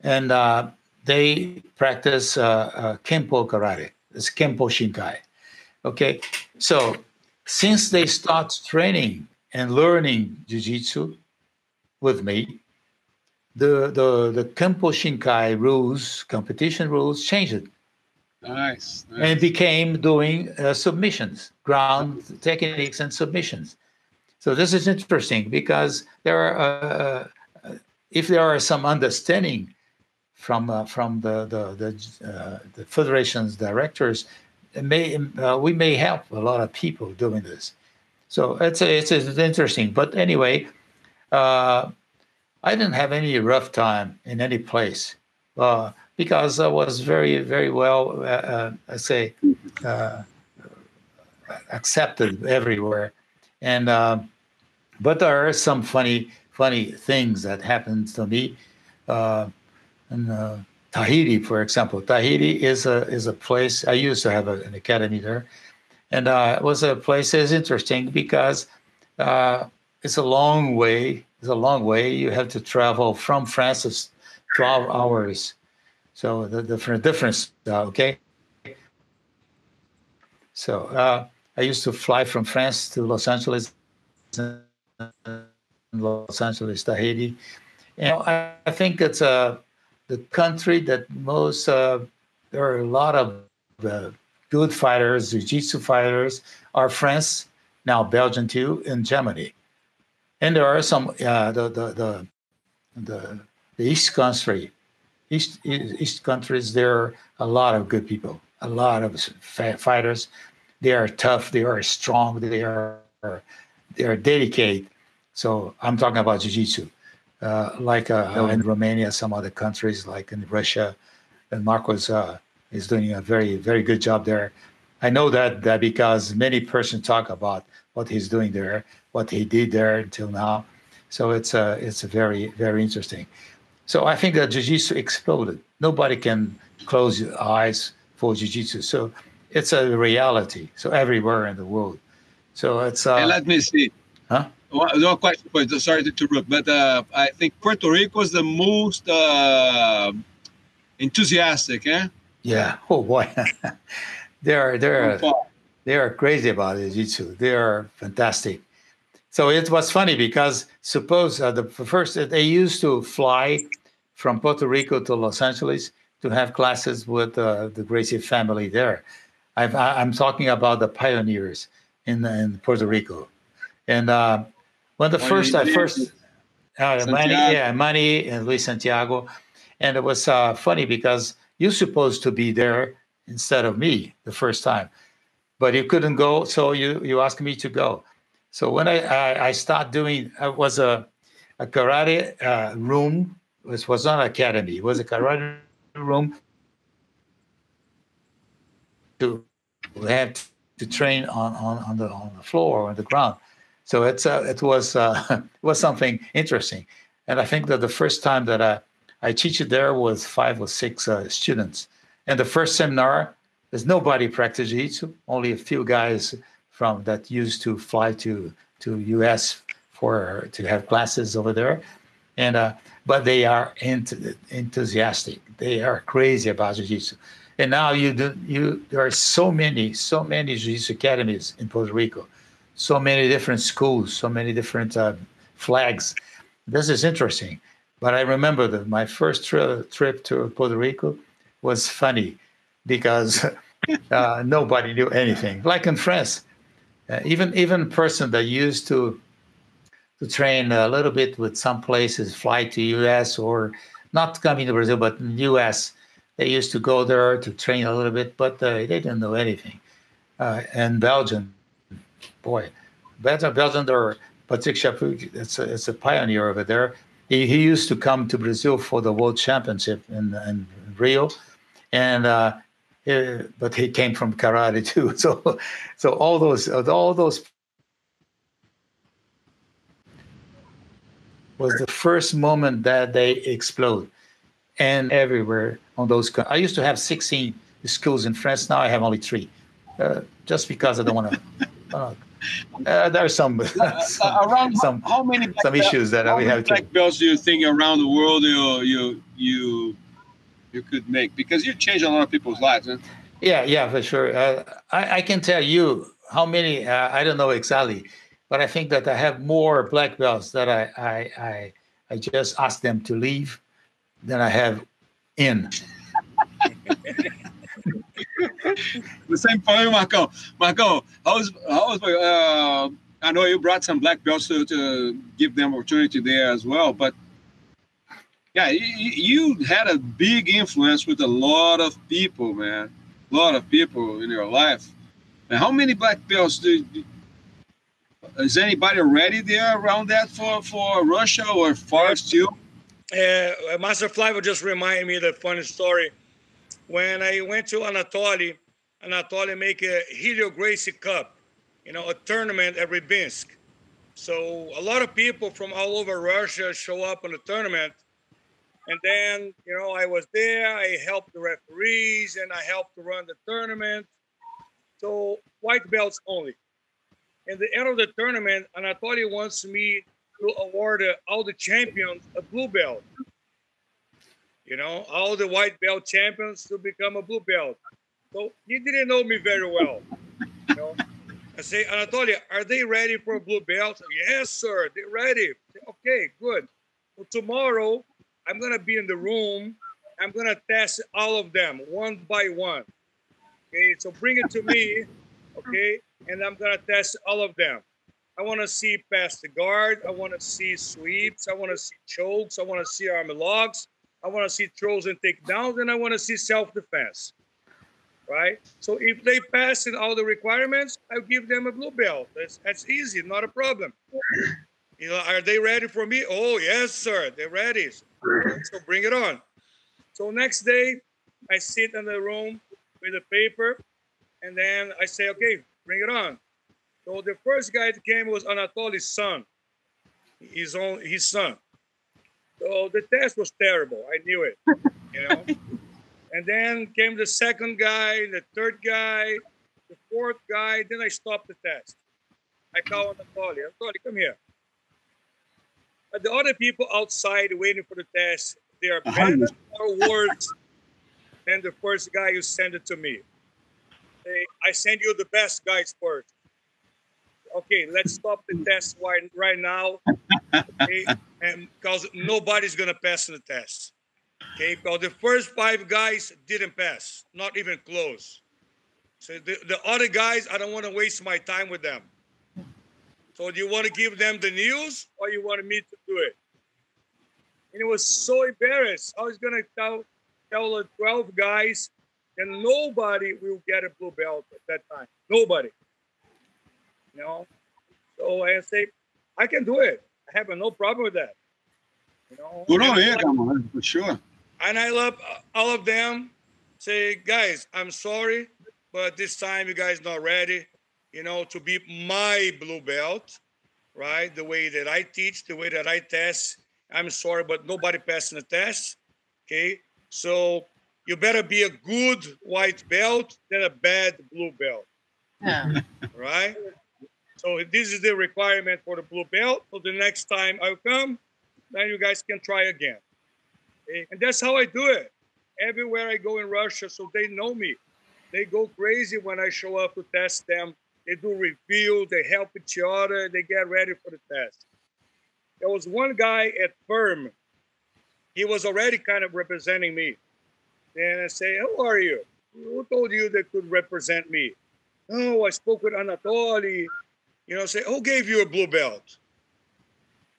and uh, they practice uh, uh Kempo karate. It's Kempo Shinkai. Okay, so since they start training and learning jiu-jitsu with me, the the the Kempo Shinkai rules, competition rules, changed. Nice, nice. And became doing uh, submissions, ground techniques and submissions. So this is interesting because there are, uh, uh, if there are some understanding from uh, from the the the, uh, the federation's directors, may uh, we may help a lot of people doing this. So it's a, it's, it's interesting. But anyway. I didn't have any rough time in any place uh, because I was very, very well, uh, uh I say, uh, accepted everywhere. And um, but there are some funny, funny things that happened to me. Uh, in Tahiti, for example, Tahiti is a is a place I used to have a, an academy there, and it was a place that's interesting because it's a long way it's a long way. You have to travel from France. It's 12 hours. So the different difference, uh, okay? So uh, I used to fly from France to Los Angeles, Los Angeles, Tahiti. And I, I think it's uh, the country that most, uh, there are a lot of uh, good fighters, jiu-jitsu fighters, are France, now Belgium too, and Germany and there are some uh, the, the, the the East country, East East countries. There are a lot of good people, a lot of fighters. They are tough. They are strong. They are they are dedicated. So I'm talking about jiu-jitsu, uh, like uh, in Romania, some other countries, like in Russia, and Marcos uh, is doing a very very good job there. I know that that because many persons talk about what he's doing there what he did there until now. So it's a, it's a very, very interesting. So I think that Jiu-Jitsu exploded. Nobody can close your eyes for jiu-jitsu. So it's a reality. So everywhere in the world. So it's. Uh, hey, let me see. Huh? No question for you. Sorry to interrupt, but uh, I think Puerto Rico is the most uh, enthusiastic, eh? Yeah. Oh boy, they're they're they are crazy about jiu-jitsu. They are fantastic. So it was funny because suppose uh, the first they used to fly from Puerto Rico to Los Angeles to have classes with uh, the Gracie family there. i am talking about the pioneers in, in Puerto Rico, and uh, when the first I first uh, Manny, yeah, Manny and Luis Santiago, and it was uh, funny because you're supposed to be there instead of me the first time, but you couldn't go, so you you asked me to go. So when I I, I start doing, it was a a karate uh, room. It was not an academy. It was a karate room to have to train on, on, on the on the floor or on the ground. So it's uh, it was uh, was something interesting, and I think that the first time that I I teach it there was five or six uh, students, and the first seminar there's nobody practice jiu-jitsu, only a few guys from that used to fly to to U.S. for to have classes over there, and uh, but they are enthusiastic. They are crazy about jiu-jitsu. And now you do you there are so many so many jiu-jitsu academies in Puerto Rico so many different schools, so many different uh, flags. This is interesting. But I remember that my first tri- trip to Puerto Rico was funny because uh, nobody knew anything. Like in France, uh, even even person that used to to train a little bit with some places, fly to U.S. or not coming to Brazil, but in U.S. They used to go there to train a little bit, but uh, they didn't know anything. Uh, and Belgium, boy, Belgium or Patrick Chaput, it's a, it's a pioneer over there. He, he used to come to Brazil for the World Championship in, in Rio, and uh, but he came from karate too. So, so all those all those was the first moment that they explode, and everywhere on those. I used to have 16 schools in France. Now I have only three, uh, just because I don't want to. Uh, there are some, uh, some around some, how, many some issues that we have black to. belts do you think around the world you you you you could make because you change a lot of people's lives huh? yeah yeah for sure uh, I, I can tell you how many uh, i don't know exactly but i think that i have more black belts that i i i, I just ask them to leave than i have in the same for you, Marco. Marco, how's how's uh, I know you brought some black belts to, to give them opportunity there as well, but yeah, you, you had a big influence with a lot of people, man. A lot of people in your life. And how many black belts do, is anybody ready there around that for, for Russia or far still? Uh, Master Flavio just reminded me the funny story when I went to Anatoly, Anatoly make a Helio Gracie Cup, you know, a tournament at Rybinsk. So a lot of people from all over Russia show up in the tournament. And then, you know, I was there, I helped the referees and I helped to run the tournament. So white belts only. In the end of the tournament, Anatoly wants me to award all the champions a blue belt you know, all the white belt champions to become a blue belt. So he didn't know me very well. You know, I say, Anatoly, are they ready for blue belt? Oh, yes, sir, they're ready. Say, okay, good. Tomorrow I'm gonna be in the room. I'm gonna test all of them one by one. Okay, so bring it to me. Okay, and I'm gonna test all of them. I want to see past the guard. I want to see sweeps. I want to see chokes. I want to see arm locks. I want to see throws and takedowns, and I want to see self-defense. Right? So if they pass in all the requirements, I give them a blue belt. That's that's easy, not a problem. You know, are they ready for me? Oh yes, sir, they're ready. So bring it on. So next day, I sit in the room with a paper, and then I say, okay, bring it on. So the first guy that came was Anatoly's son, his own his son. So the test was terrible. I knew it, you know. And then came the second guy, the third guy, the fourth guy. Then I stopped the test. I call on Anatoly. Anatoly, come here. But the other people outside waiting for the test, they are better or worse than the first guy you sent it to me. They, I send you the best guys first. Okay, let's stop the test right, right now. Okay, and because nobody's gonna pass the test. Okay, because the first five guys didn't pass, not even close. So the, the other guys, I don't want to waste my time with them. So do you want to give them the news or you want me to do it? And it was so embarrassed. I was gonna tell tell the 12 guys, and nobody will get a blue belt at that time. Nobody. You know? So I say, I can do it. I have no problem with that. You know, Good on you, man, for sure. And I love all of them. Say, guys, I'm sorry, but this time you guys not ready, you know, to be my blue belt, right? The way that I teach, the way that I test. I'm sorry, but nobody passing the test. Okay. So you better be a good white belt than a bad blue belt. Yeah. Right? So this is the requirement for the blue belt. So the next time I come, then you guys can try again. Okay? And that's how I do it. Everywhere I go in Russia, so they know me. They go crazy when I show up to test them. They do review, they help each other, they get ready for the test. There was one guy at Perm. He was already kind of representing me. Then I say, Who are you? Who told you they could represent me? Oh, I spoke with Anatoly. You know, say, who gave you a blue belt?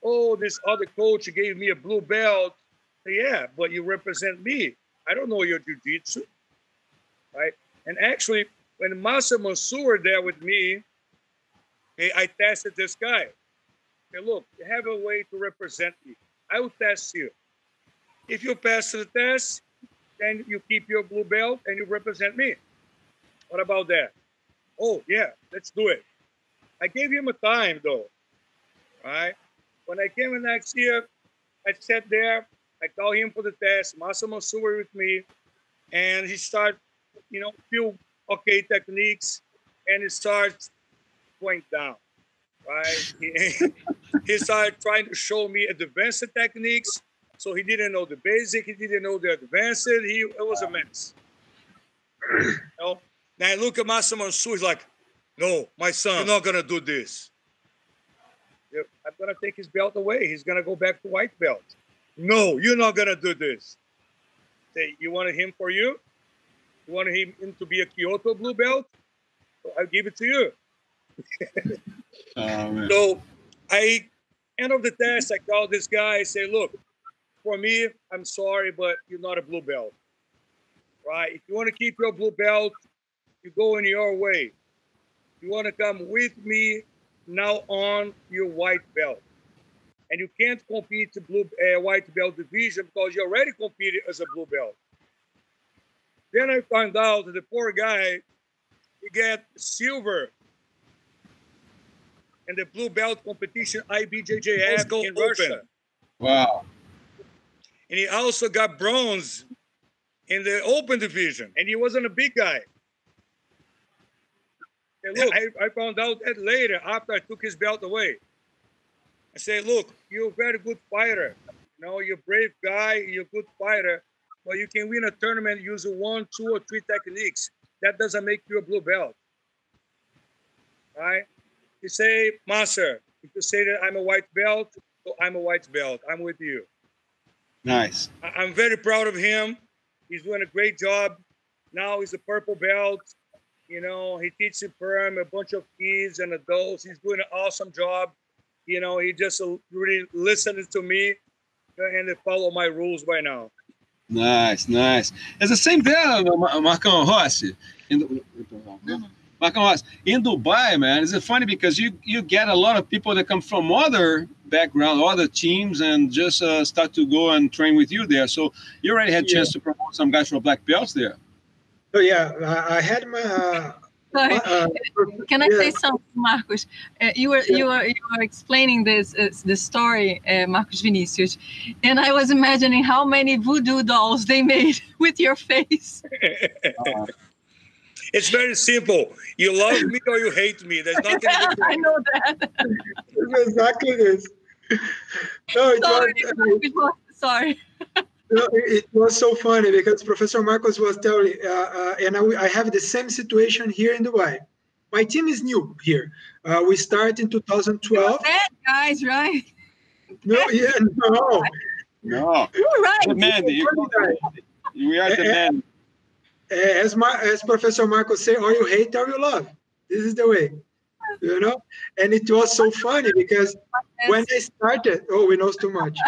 Oh, this other coach gave me a blue belt. Yeah, but you represent me. I don't know your jiu-jitsu. Right? And actually, when Masa Mansour there with me, hey, I tested this guy. Hey, look, you have a way to represent me. I will test you. If you pass the test, then you keep your blue belt and you represent me. What about that? Oh, yeah, let's do it. I gave him a time though. right? When I came in next year, I sat there, I called him for the test, Massimo Mansour with me, and he started, you know, few okay techniques, and it starts going down. Right? He, he started trying to show me advanced techniques. So he didn't know the basic, he didn't know the advanced. He it was a mess. You know? Now I look at Massimo Mansour, he's like, no, my son, you're not gonna do this. I'm gonna take his belt away. He's gonna go back to white belt. No, you're not gonna do this. Say, you wanted him for you? You wanted him to be a Kyoto blue belt? I'll give it to you. Oh, so I end of the test, I call this guy, I say, look, for me, I'm sorry, but you're not a blue belt. Right? If you want to keep your blue belt, you go in your way. You want to come with me now on your white belt. And you can't compete the blue uh, white belt division because you already competed as a blue belt. Then I found out that the poor guy, he got silver in the blue belt competition IBJJF in open. Russia. Wow. And he also got bronze in the open division. And he wasn't a big guy. And look, I, I found out that later after I took his belt away. I say, look, you're a very good fighter. You know, you're a brave guy, you're a good fighter, but you can win a tournament using one, two, or three techniques. That doesn't make you a blue belt. Right? You say, Master, if you say that I'm a white belt, so I'm a white belt. I'm with you. Nice. I- I'm very proud of him. He's doing a great job. Now he's a purple belt. You know, he teaches Perm a bunch of kids and adults. He's doing an awesome job. You know, he just uh, really listened to me and they follow my rules by now. Nice, nice. It's the same there, Ma- Marcão Rossi. In the, Marcão Rossi. In Dubai, man, is it funny because you you get a lot of people that come from other background, other teams, and just uh, start to go and train with you there. So you already had a chance to promote some guys from black belts there. So yeah, I I had my uh, Sorry. Uh, Can I yeah. say something, Marcos? Uh, you were yeah. you were you were explaining this uh, the story, uh, Marcos Vinicius, and I was imagining how many voodoo dolls they made with your face. it's very simple. You love me or you hate me. There's nothing. I know that. it's exactly this. No, sorry, was, sorry it was so funny because Professor Marcos was telling, uh, uh, and I, I, have the same situation here in Dubai. My team is new here. Uh, we start in 2012. Bad guys, right? No, yeah, no. No. You're right. Demanding. We are demanding. As, my, as Professor Marcos said, or you hate or you love. This is the way you know and it was so funny because when i started oh we know too much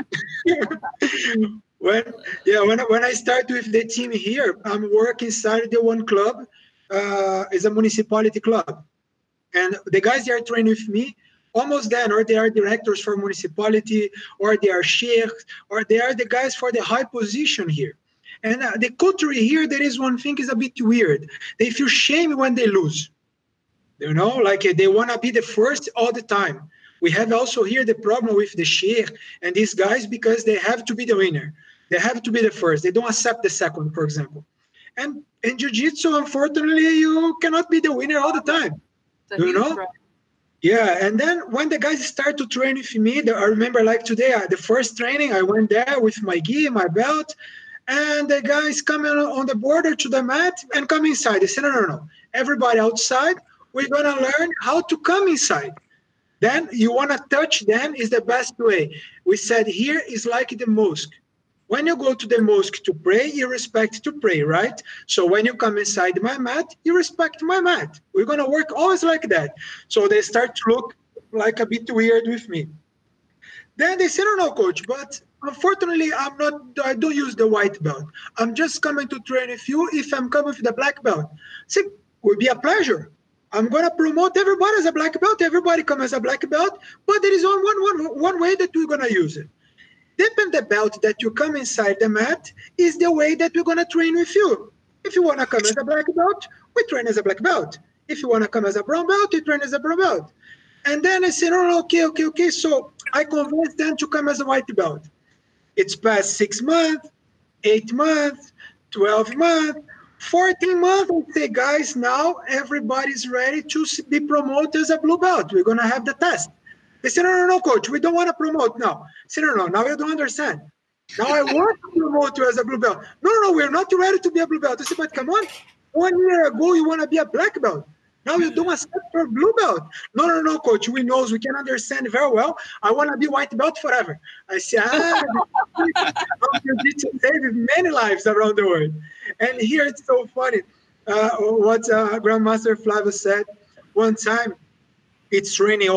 when yeah when, when i start with the team here i'm working inside the one club uh, is a municipality club. And the guys that are training with me. Almost then or they are directors for municipality or they are sheikhs or they are the guys for the high position here. And uh, the culture here there is one thing is a bit weird. They feel shame when they lose. You know like they want to be the first all the time. We have also here the problem with the sheikh and these guys because they have to be the winner they have to be the first. They don't accept the second, for example. And in jiu-jitsu, unfortunately, you cannot be the winner all the time. you know? Yeah, and then when the guys start to train with me, I remember like today, uh, the first training, I went there with my gi, my belt, and the guys coming on the border to the mat and come inside. They said, no, no, no. Everybody outside, we're gonna learn how to come inside. Then you wanna touch them is the best way. We said here is like the mosque when you go to the mosque to pray, you respect to pray, right? So when you come inside my mat, you respect my mat. We're gonna work always like that. So they start to look like a bit weird with me. Then they say, no, no, coach, but unfortunately, I'm not, I don't use the white belt. I'm just coming to train with you if I'm coming with the black belt. See, would be a pleasure. I'm gonna promote everybody as a black belt. Everybody come as a black belt, but there is one, one, one, one way that we're gonna use it. Depend the belt that you come inside the mat is the way that we're going to train with you. If you want to come as a black belt, we train as a black belt. If you want to come as a brown belt, we train as a brown belt. And then I said, oh, okay, okay, okay. So I convinced them to come as a white belt. It's past six months, eight months, 12 months, 14 months. I say, guys, now everybody's ready to be promoted as a blue belt. We're going to have the test. They said, no, no, no, coach, we don't want to promote now. I said, no, no, now you don't understand. Now I want to promote you as a blue belt. No, no, no, we're not ready to be a blue belt. I said, but come on, one year ago you want to be a black belt. Now you don't accept for blue belt. No, no, no, coach. We knows we can understand very well. I want to be white belt forever. I said, ah, saved many lives around the world. And here it's so funny. Uh, what uh, Grandmaster Flavio said one time, it's raining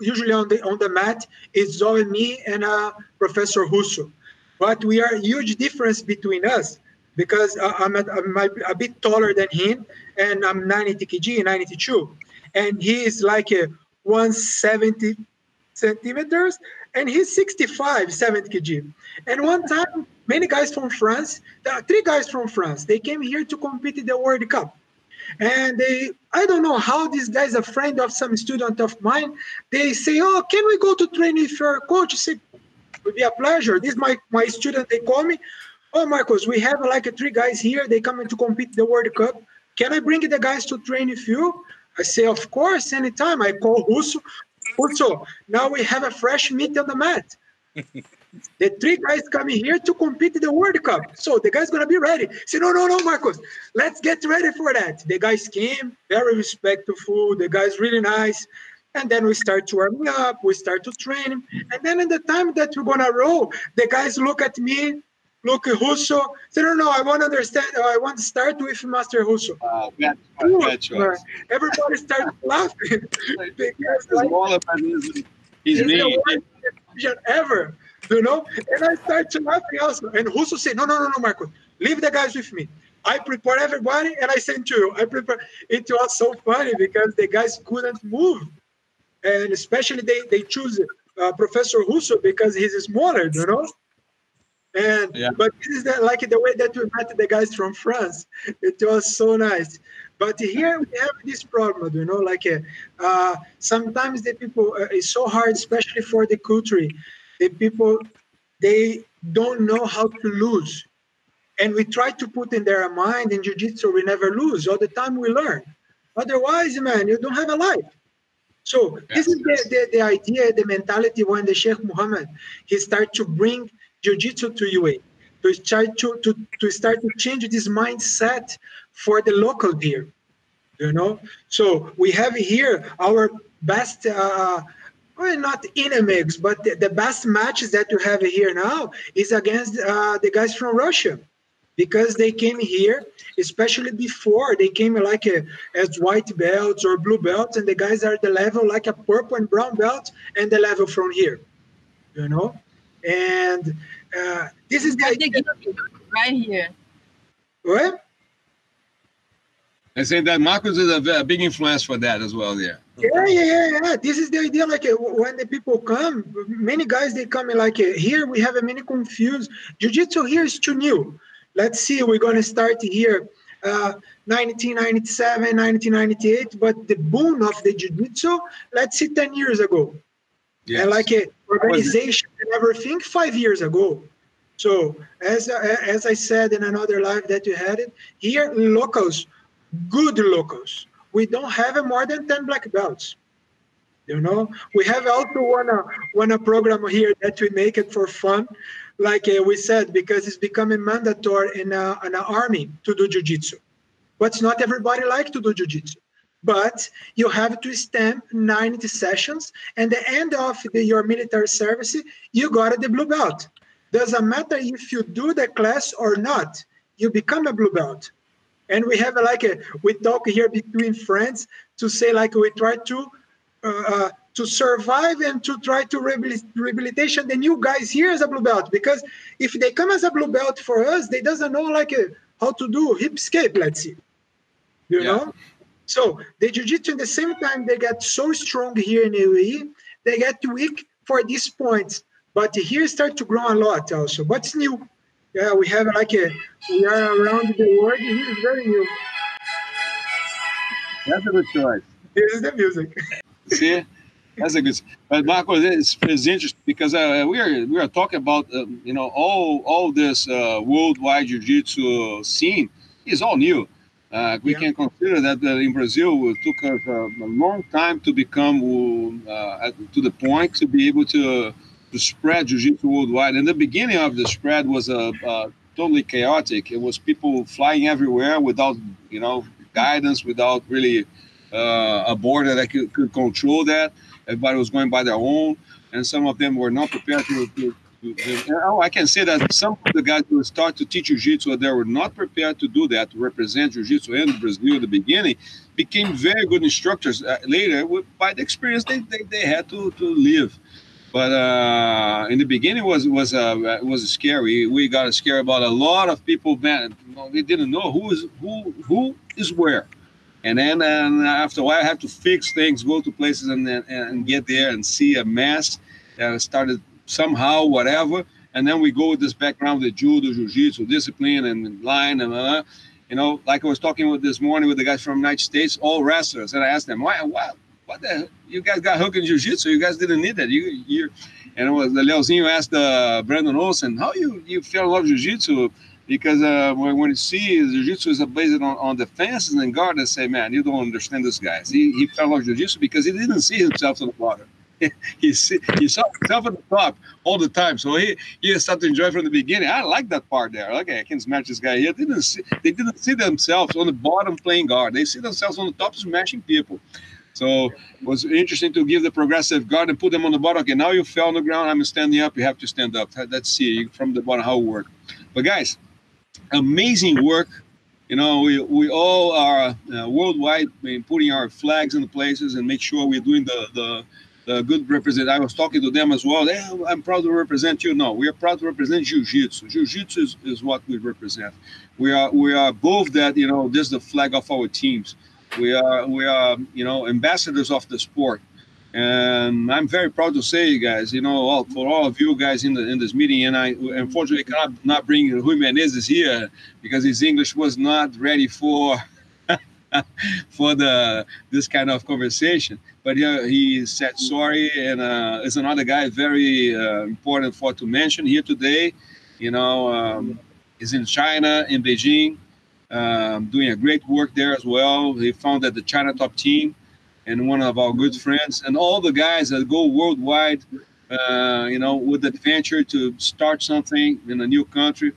usually on the on the mat it's only me and uh, Professor Russo. But we are huge difference between us because uh, I'm, a, I'm a, bit taller than him and I'm 90 kg, 92. And he is like a 170 centimeters and he's 65, 70 kg. And one time, many guys from France, three guys from France, they came here to compete in the World Cup and they i don't know how this guy's a friend of some student of mine. They say oh can we go to train with your coach I say it would be a pleasure. This is my my student they call me. Oh marcos we have like three guys here. They coming to compete the world cup. Can i bring the guys to train with you? I say of course anytime. I call Russo. Russo, now we have a fresh meat on the mat the three guys coming here to compete in the World Cup. So the guy's gonna be ready. Say, no, no, no, Marcos, let's get ready for that. The guys came, very respectful. The guy's really nice. And then we start to warming up, we start to train. And then in the time that we're gonna roll, the guys look at me, look at Russo. Say, no, no, I want to understand. I want to start with Master Russo. Uh, Everybody starts laughing because like, he's me. Ever you know? And I started to laughing also. And Russo said, no, no, no, no, Marco, leave the guys with me. I prepare everybody and I send to you. I prepare. It was so funny because the guys couldn't move. And especially they, they choose uh, Professor Russo because he's smaller, you know? And yeah. but this is the, like the way that we met the guys from France. It was so nice. But here we have this problem, you know, like uh, sometimes the people, uh, it's so hard, especially for the culture. The people, they don't know how to lose. And we try to put in their mind in jiu-jitsu, we never lose. All the time we learn. Otherwise, man, you don't have a life. So this is the, the, the idea, the mentality when the Sheikh Muhammad, he started to bring jiu-jitsu to UA, to start to, to, to start to change this mindset for the local here, you know? So we have here our best, uh, well, not enemies, but the, the best matches that you have here now is against uh, the guys from Russia because they came here, especially before they came like a, as white belts or blue belts, and the guys are the level like a purple and brown belt, and the level from here, you know. And uh, this is the idea. right here. What? I say that Marcos is a, a, big influence for that as well. Yeah. Yeah, yeah, yeah, yeah. This is the idea. Like uh, when the people come, many guys they come in like uh, here we have a many confused. Jiu-jitsu here is too new let's see, we're going to start here uh, 1997, 1998, but the boom of the jiu-jitsu, let's see 10 years ago. Yes. And like a organization and everything five years ago. So as, uh, as I said in another live that you had it, here locals, good locals, we don't have more than 10 black belts. You know, we have also one, uh, one a program here that we make it for fun like uh, we said, because it's becoming mandatory in, a, in an army to do jiu-jitsu. But not everybody like to do jiu-jitsu. But you have to stamp 90 sessions, and the end of the, your military service, you got the blue belt. Doesn't matter if you do the class or not, you become a blue belt. And we have like a, we talk here between friends to say like we try to uh, uh to survive and to try to rehabilitation the new guys here as a blue belt. Because if they come as a blue belt for us they doesn't know like a, uh, how to do hip escape let's see. You yeah. know? So the jiu-jitsu at the same time they get so strong here in UAE they get weak for these points but here start to grow a lot also. What's new yeah we have like a we are around the world here is very new that's a good choice this is the music see that's a good. But Marco, it's, it's interesting because uh, we are we are talking about uh, you know all all this uh, worldwide jiu-jitsu scene is all new. Uh, we yeah. can consider that uh, in Brazil it took us a long time to become uh, to the point to be able to to spread jiu-jitsu worldwide. And the beginning of the spread was a totally chaotic. It was people flying everywhere without you know guidance, without really uh, a border that could, could control that. Everybody was going by their own, and some of them were not prepared to. to, oh, I can say that some of the guys who start to teach jiu-jitsu, they were not prepared to do that, to represent jiu-jitsu in Brazil at the beginning, became very good instructors uh, later by the experience they, they, they had to, to live. But uh, in the beginning, was was uh, was scary. We got scared about a lot of people. Man, we didn't know who is who who is where and then and after a while, I have to fix things, go to places and and get there and see a mess that started somehow, whatever. And then we go with this background with judo, jiu-jitsu, discipline, and line, and uh, you know, like I was talking with this morning with the guys from United States, all wrestlers, and I asked them, why, why, what the, you guys got hooked in jiu-jitsu? You guys didn't need that. You, you, and it was the Leozinho asked uh, Brandon Olsen, how you you fell in love jiu-jitsu? because uh, when, when you see jiu-jitsu is a based on, on defenses and guard, they say, man, you don't understand this guy. He, he fell off jiu-jitsu because he didn't see himself in the water. he, see, he saw himself at the top all the time. So he, he started to enjoy from the beginning. I like that part there. Okay, I can smash this guy here. Didn't see, they didn't see themselves on the bottom playing guard. They see themselves on the top smashing people. So it was interesting to give the progressive guard and put them on the bottom. Okay, now you fell on the ground. I'm standing up. You have to stand up. Let's see from the bottom how it works. But guys, amazing work. You know, we, we all are uh, worldwide in putting our flags in the places and make sure we're doing the, the, good represent. I was talking to them as well. Hey, I'm proud to represent you. No, we are proud to represent Jiu-Jitsu. Jiu-Jitsu is, is what we represent. We are we are both that. You know, this is the flag of our teams. We are we are you know ambassadors of the sport. And I'm very proud to say, you guys, you know, all, for all of you guys in the in this meeting, and I unfortunately cannot not bring Rui Menezes here because his English was not ready for for the this kind of conversation. But yeah, he said sorry, and uh, is another guy very uh, important for to mention here today. You know, um, he's in China, in Beijing, um, doing a great work there as well. He founded the China Top Team, and one of our good friends, and all the guys that go worldwide. Uh, you know, with adventure to start something in a new country.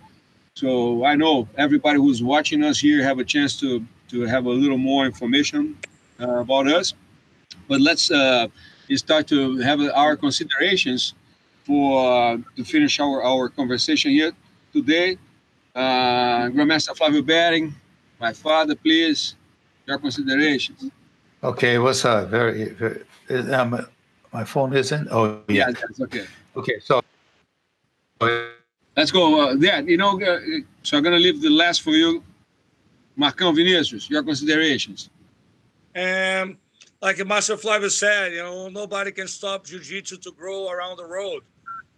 So I know everybody who's watching us here have a chance to to have a little more information uh, about us. But let's uh, start to have our considerations for uh, to finish our, our conversation here today. Uh, Grandmaster Flavio Behring, my father, please, your considerations. Okay, what's up? Very, very um, my phone isn't. Oh, yeah. yeah that's okay. Okay, so let's go. Uh, yeah, you know, uh, so I'm gonna leave the last for you, Marcão Vinicius. Your considerations. Um, like Master Flavio said, you know, nobody can stop jiu-jitsu to grow around the world.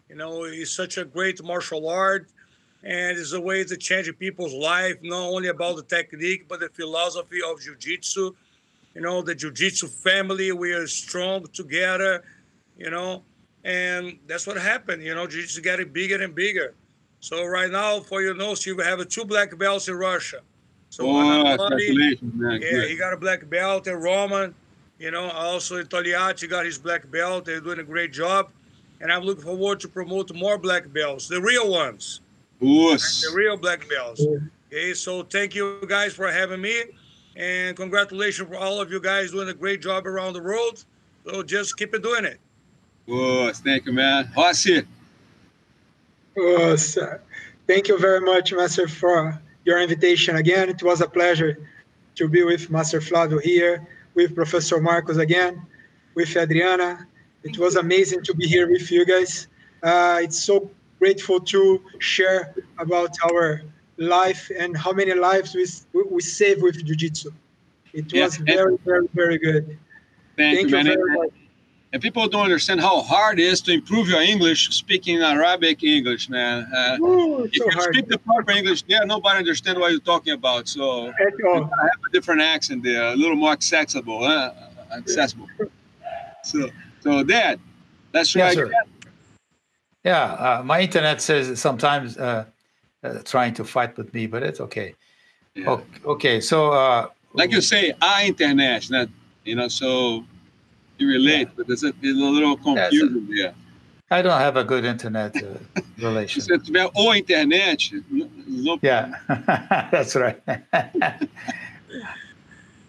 You know, it's such a great martial art, and it's a way to change people's life, not only about the technique, but the philosophy of jiu-jitsu you know, the jiu-jitsu family, we are strong together, you know, and that's what happened. You know, jiu-jitsu getting bigger and bigger. So right now, for your notes, you have two black belts in Russia. So oh, man. Yeah, he got a black belt. And Roman, you know, also in Togliatti got his black belt. They're doing a great job. And I'm looking forward to promote more black belts, the real ones. Yes. The real black belts. Okay, so thank you guys for having me. And congratulations for all of you guys doing a great job around the world. So just keep it doing it. Yes, thank you, man. Rossi. Yes, thank you very much, Master, for your invitation again. It was a pleasure to be with Master Flavio here, with Professor Marcos again, with Adriana. It was amazing to be here with you guys. Uh, it's so grateful to share about our life and how many lives we, we save with jiu-jitsu. It was very, very, very good. Thank, Thank you, you very much. And people don't understand how hard it is to improve your English speaking Arabic English, man. Uh, Ooh, if so you hard. speak the proper English yeah, nobody understands what you're talking about. So I have a different accent there, a little more accessible, huh? accessible. So, so Dad, let's try. Yes, yeah, uh, my internet says sometimes uh, uh, trying to fight with me, but it's okay. Yeah. Okay, okay, so uh, like you say, I internet, not you know, so you relate, yeah. but there's a, there's a little confusion a, there. I don't have a good internet uh, relation. Se tiver o internet, no yeah, that's right.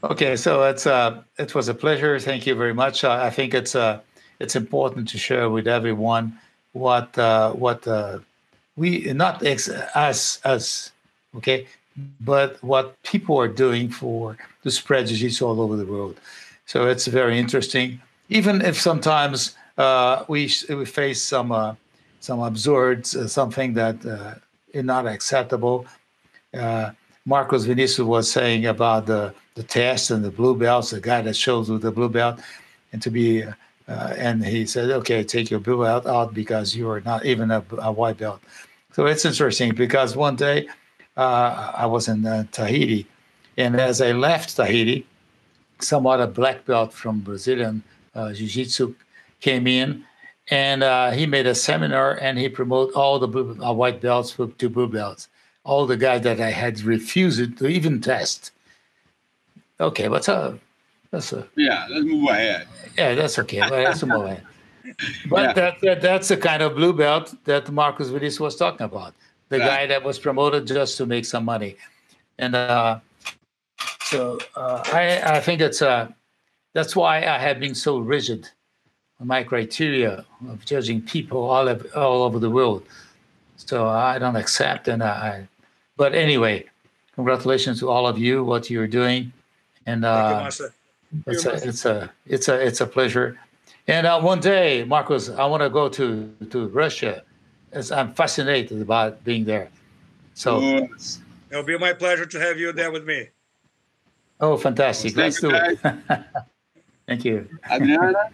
okay, so it's uh, it was a pleasure. Thank you very much. Uh, I think it's uh, it's important to share with everyone what uh, what uh, we not ex, us us okay? But what people are doing for to spread jiu-jitsu all over the world. So it's very interesting. Even if sometimes uh, we we face some uh, some absurd uh, something that uh, is not acceptable. Uh, marcos vinicius was saying about the the test and the blue belts the guy that shows with the blue belt and to be uh, and he said, okay, take your blue belt out because you are not even a, a white belt. So it's interesting because one day uh, I was in uh, Tahiti, and as I left Tahiti, some other black belt from Brazilian uh, Jiu Jitsu came in, and uh, he made a seminar and he promoted all the blue, uh, white belts to blue belts, all the guys that I had refused to even test. Okay, what's up? That's a yeah. Let's move ahead. Yeah, that's okay. Let's move ahead. But yeah. that, that, that's the kind of blue belt that Marcus Vinicius was talking about. The right. guy that was promoted just to make some money, and uh, so uh, I I think it's uh, that's why I have been so rigid on my criteria of judging people all of, all over the world. So I don't accept, and I. But anyway, congratulations to all of you what you're doing, and uh, you, it's, a, it's a it's a it's a pleasure. And uh, one day, Marcos, I want to go to to Russia. As I'm fascinated about being there. So yes. it'll be my pleasure to have you there with me. Oh, fantastic! Let's do it. thank you, Adriana.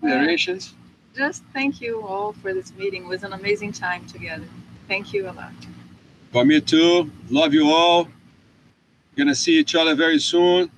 Narrations. Just thank you all for this meeting. It was an amazing time together. Thank you a lot. For me too. Love you all. Gonna see each other very soon.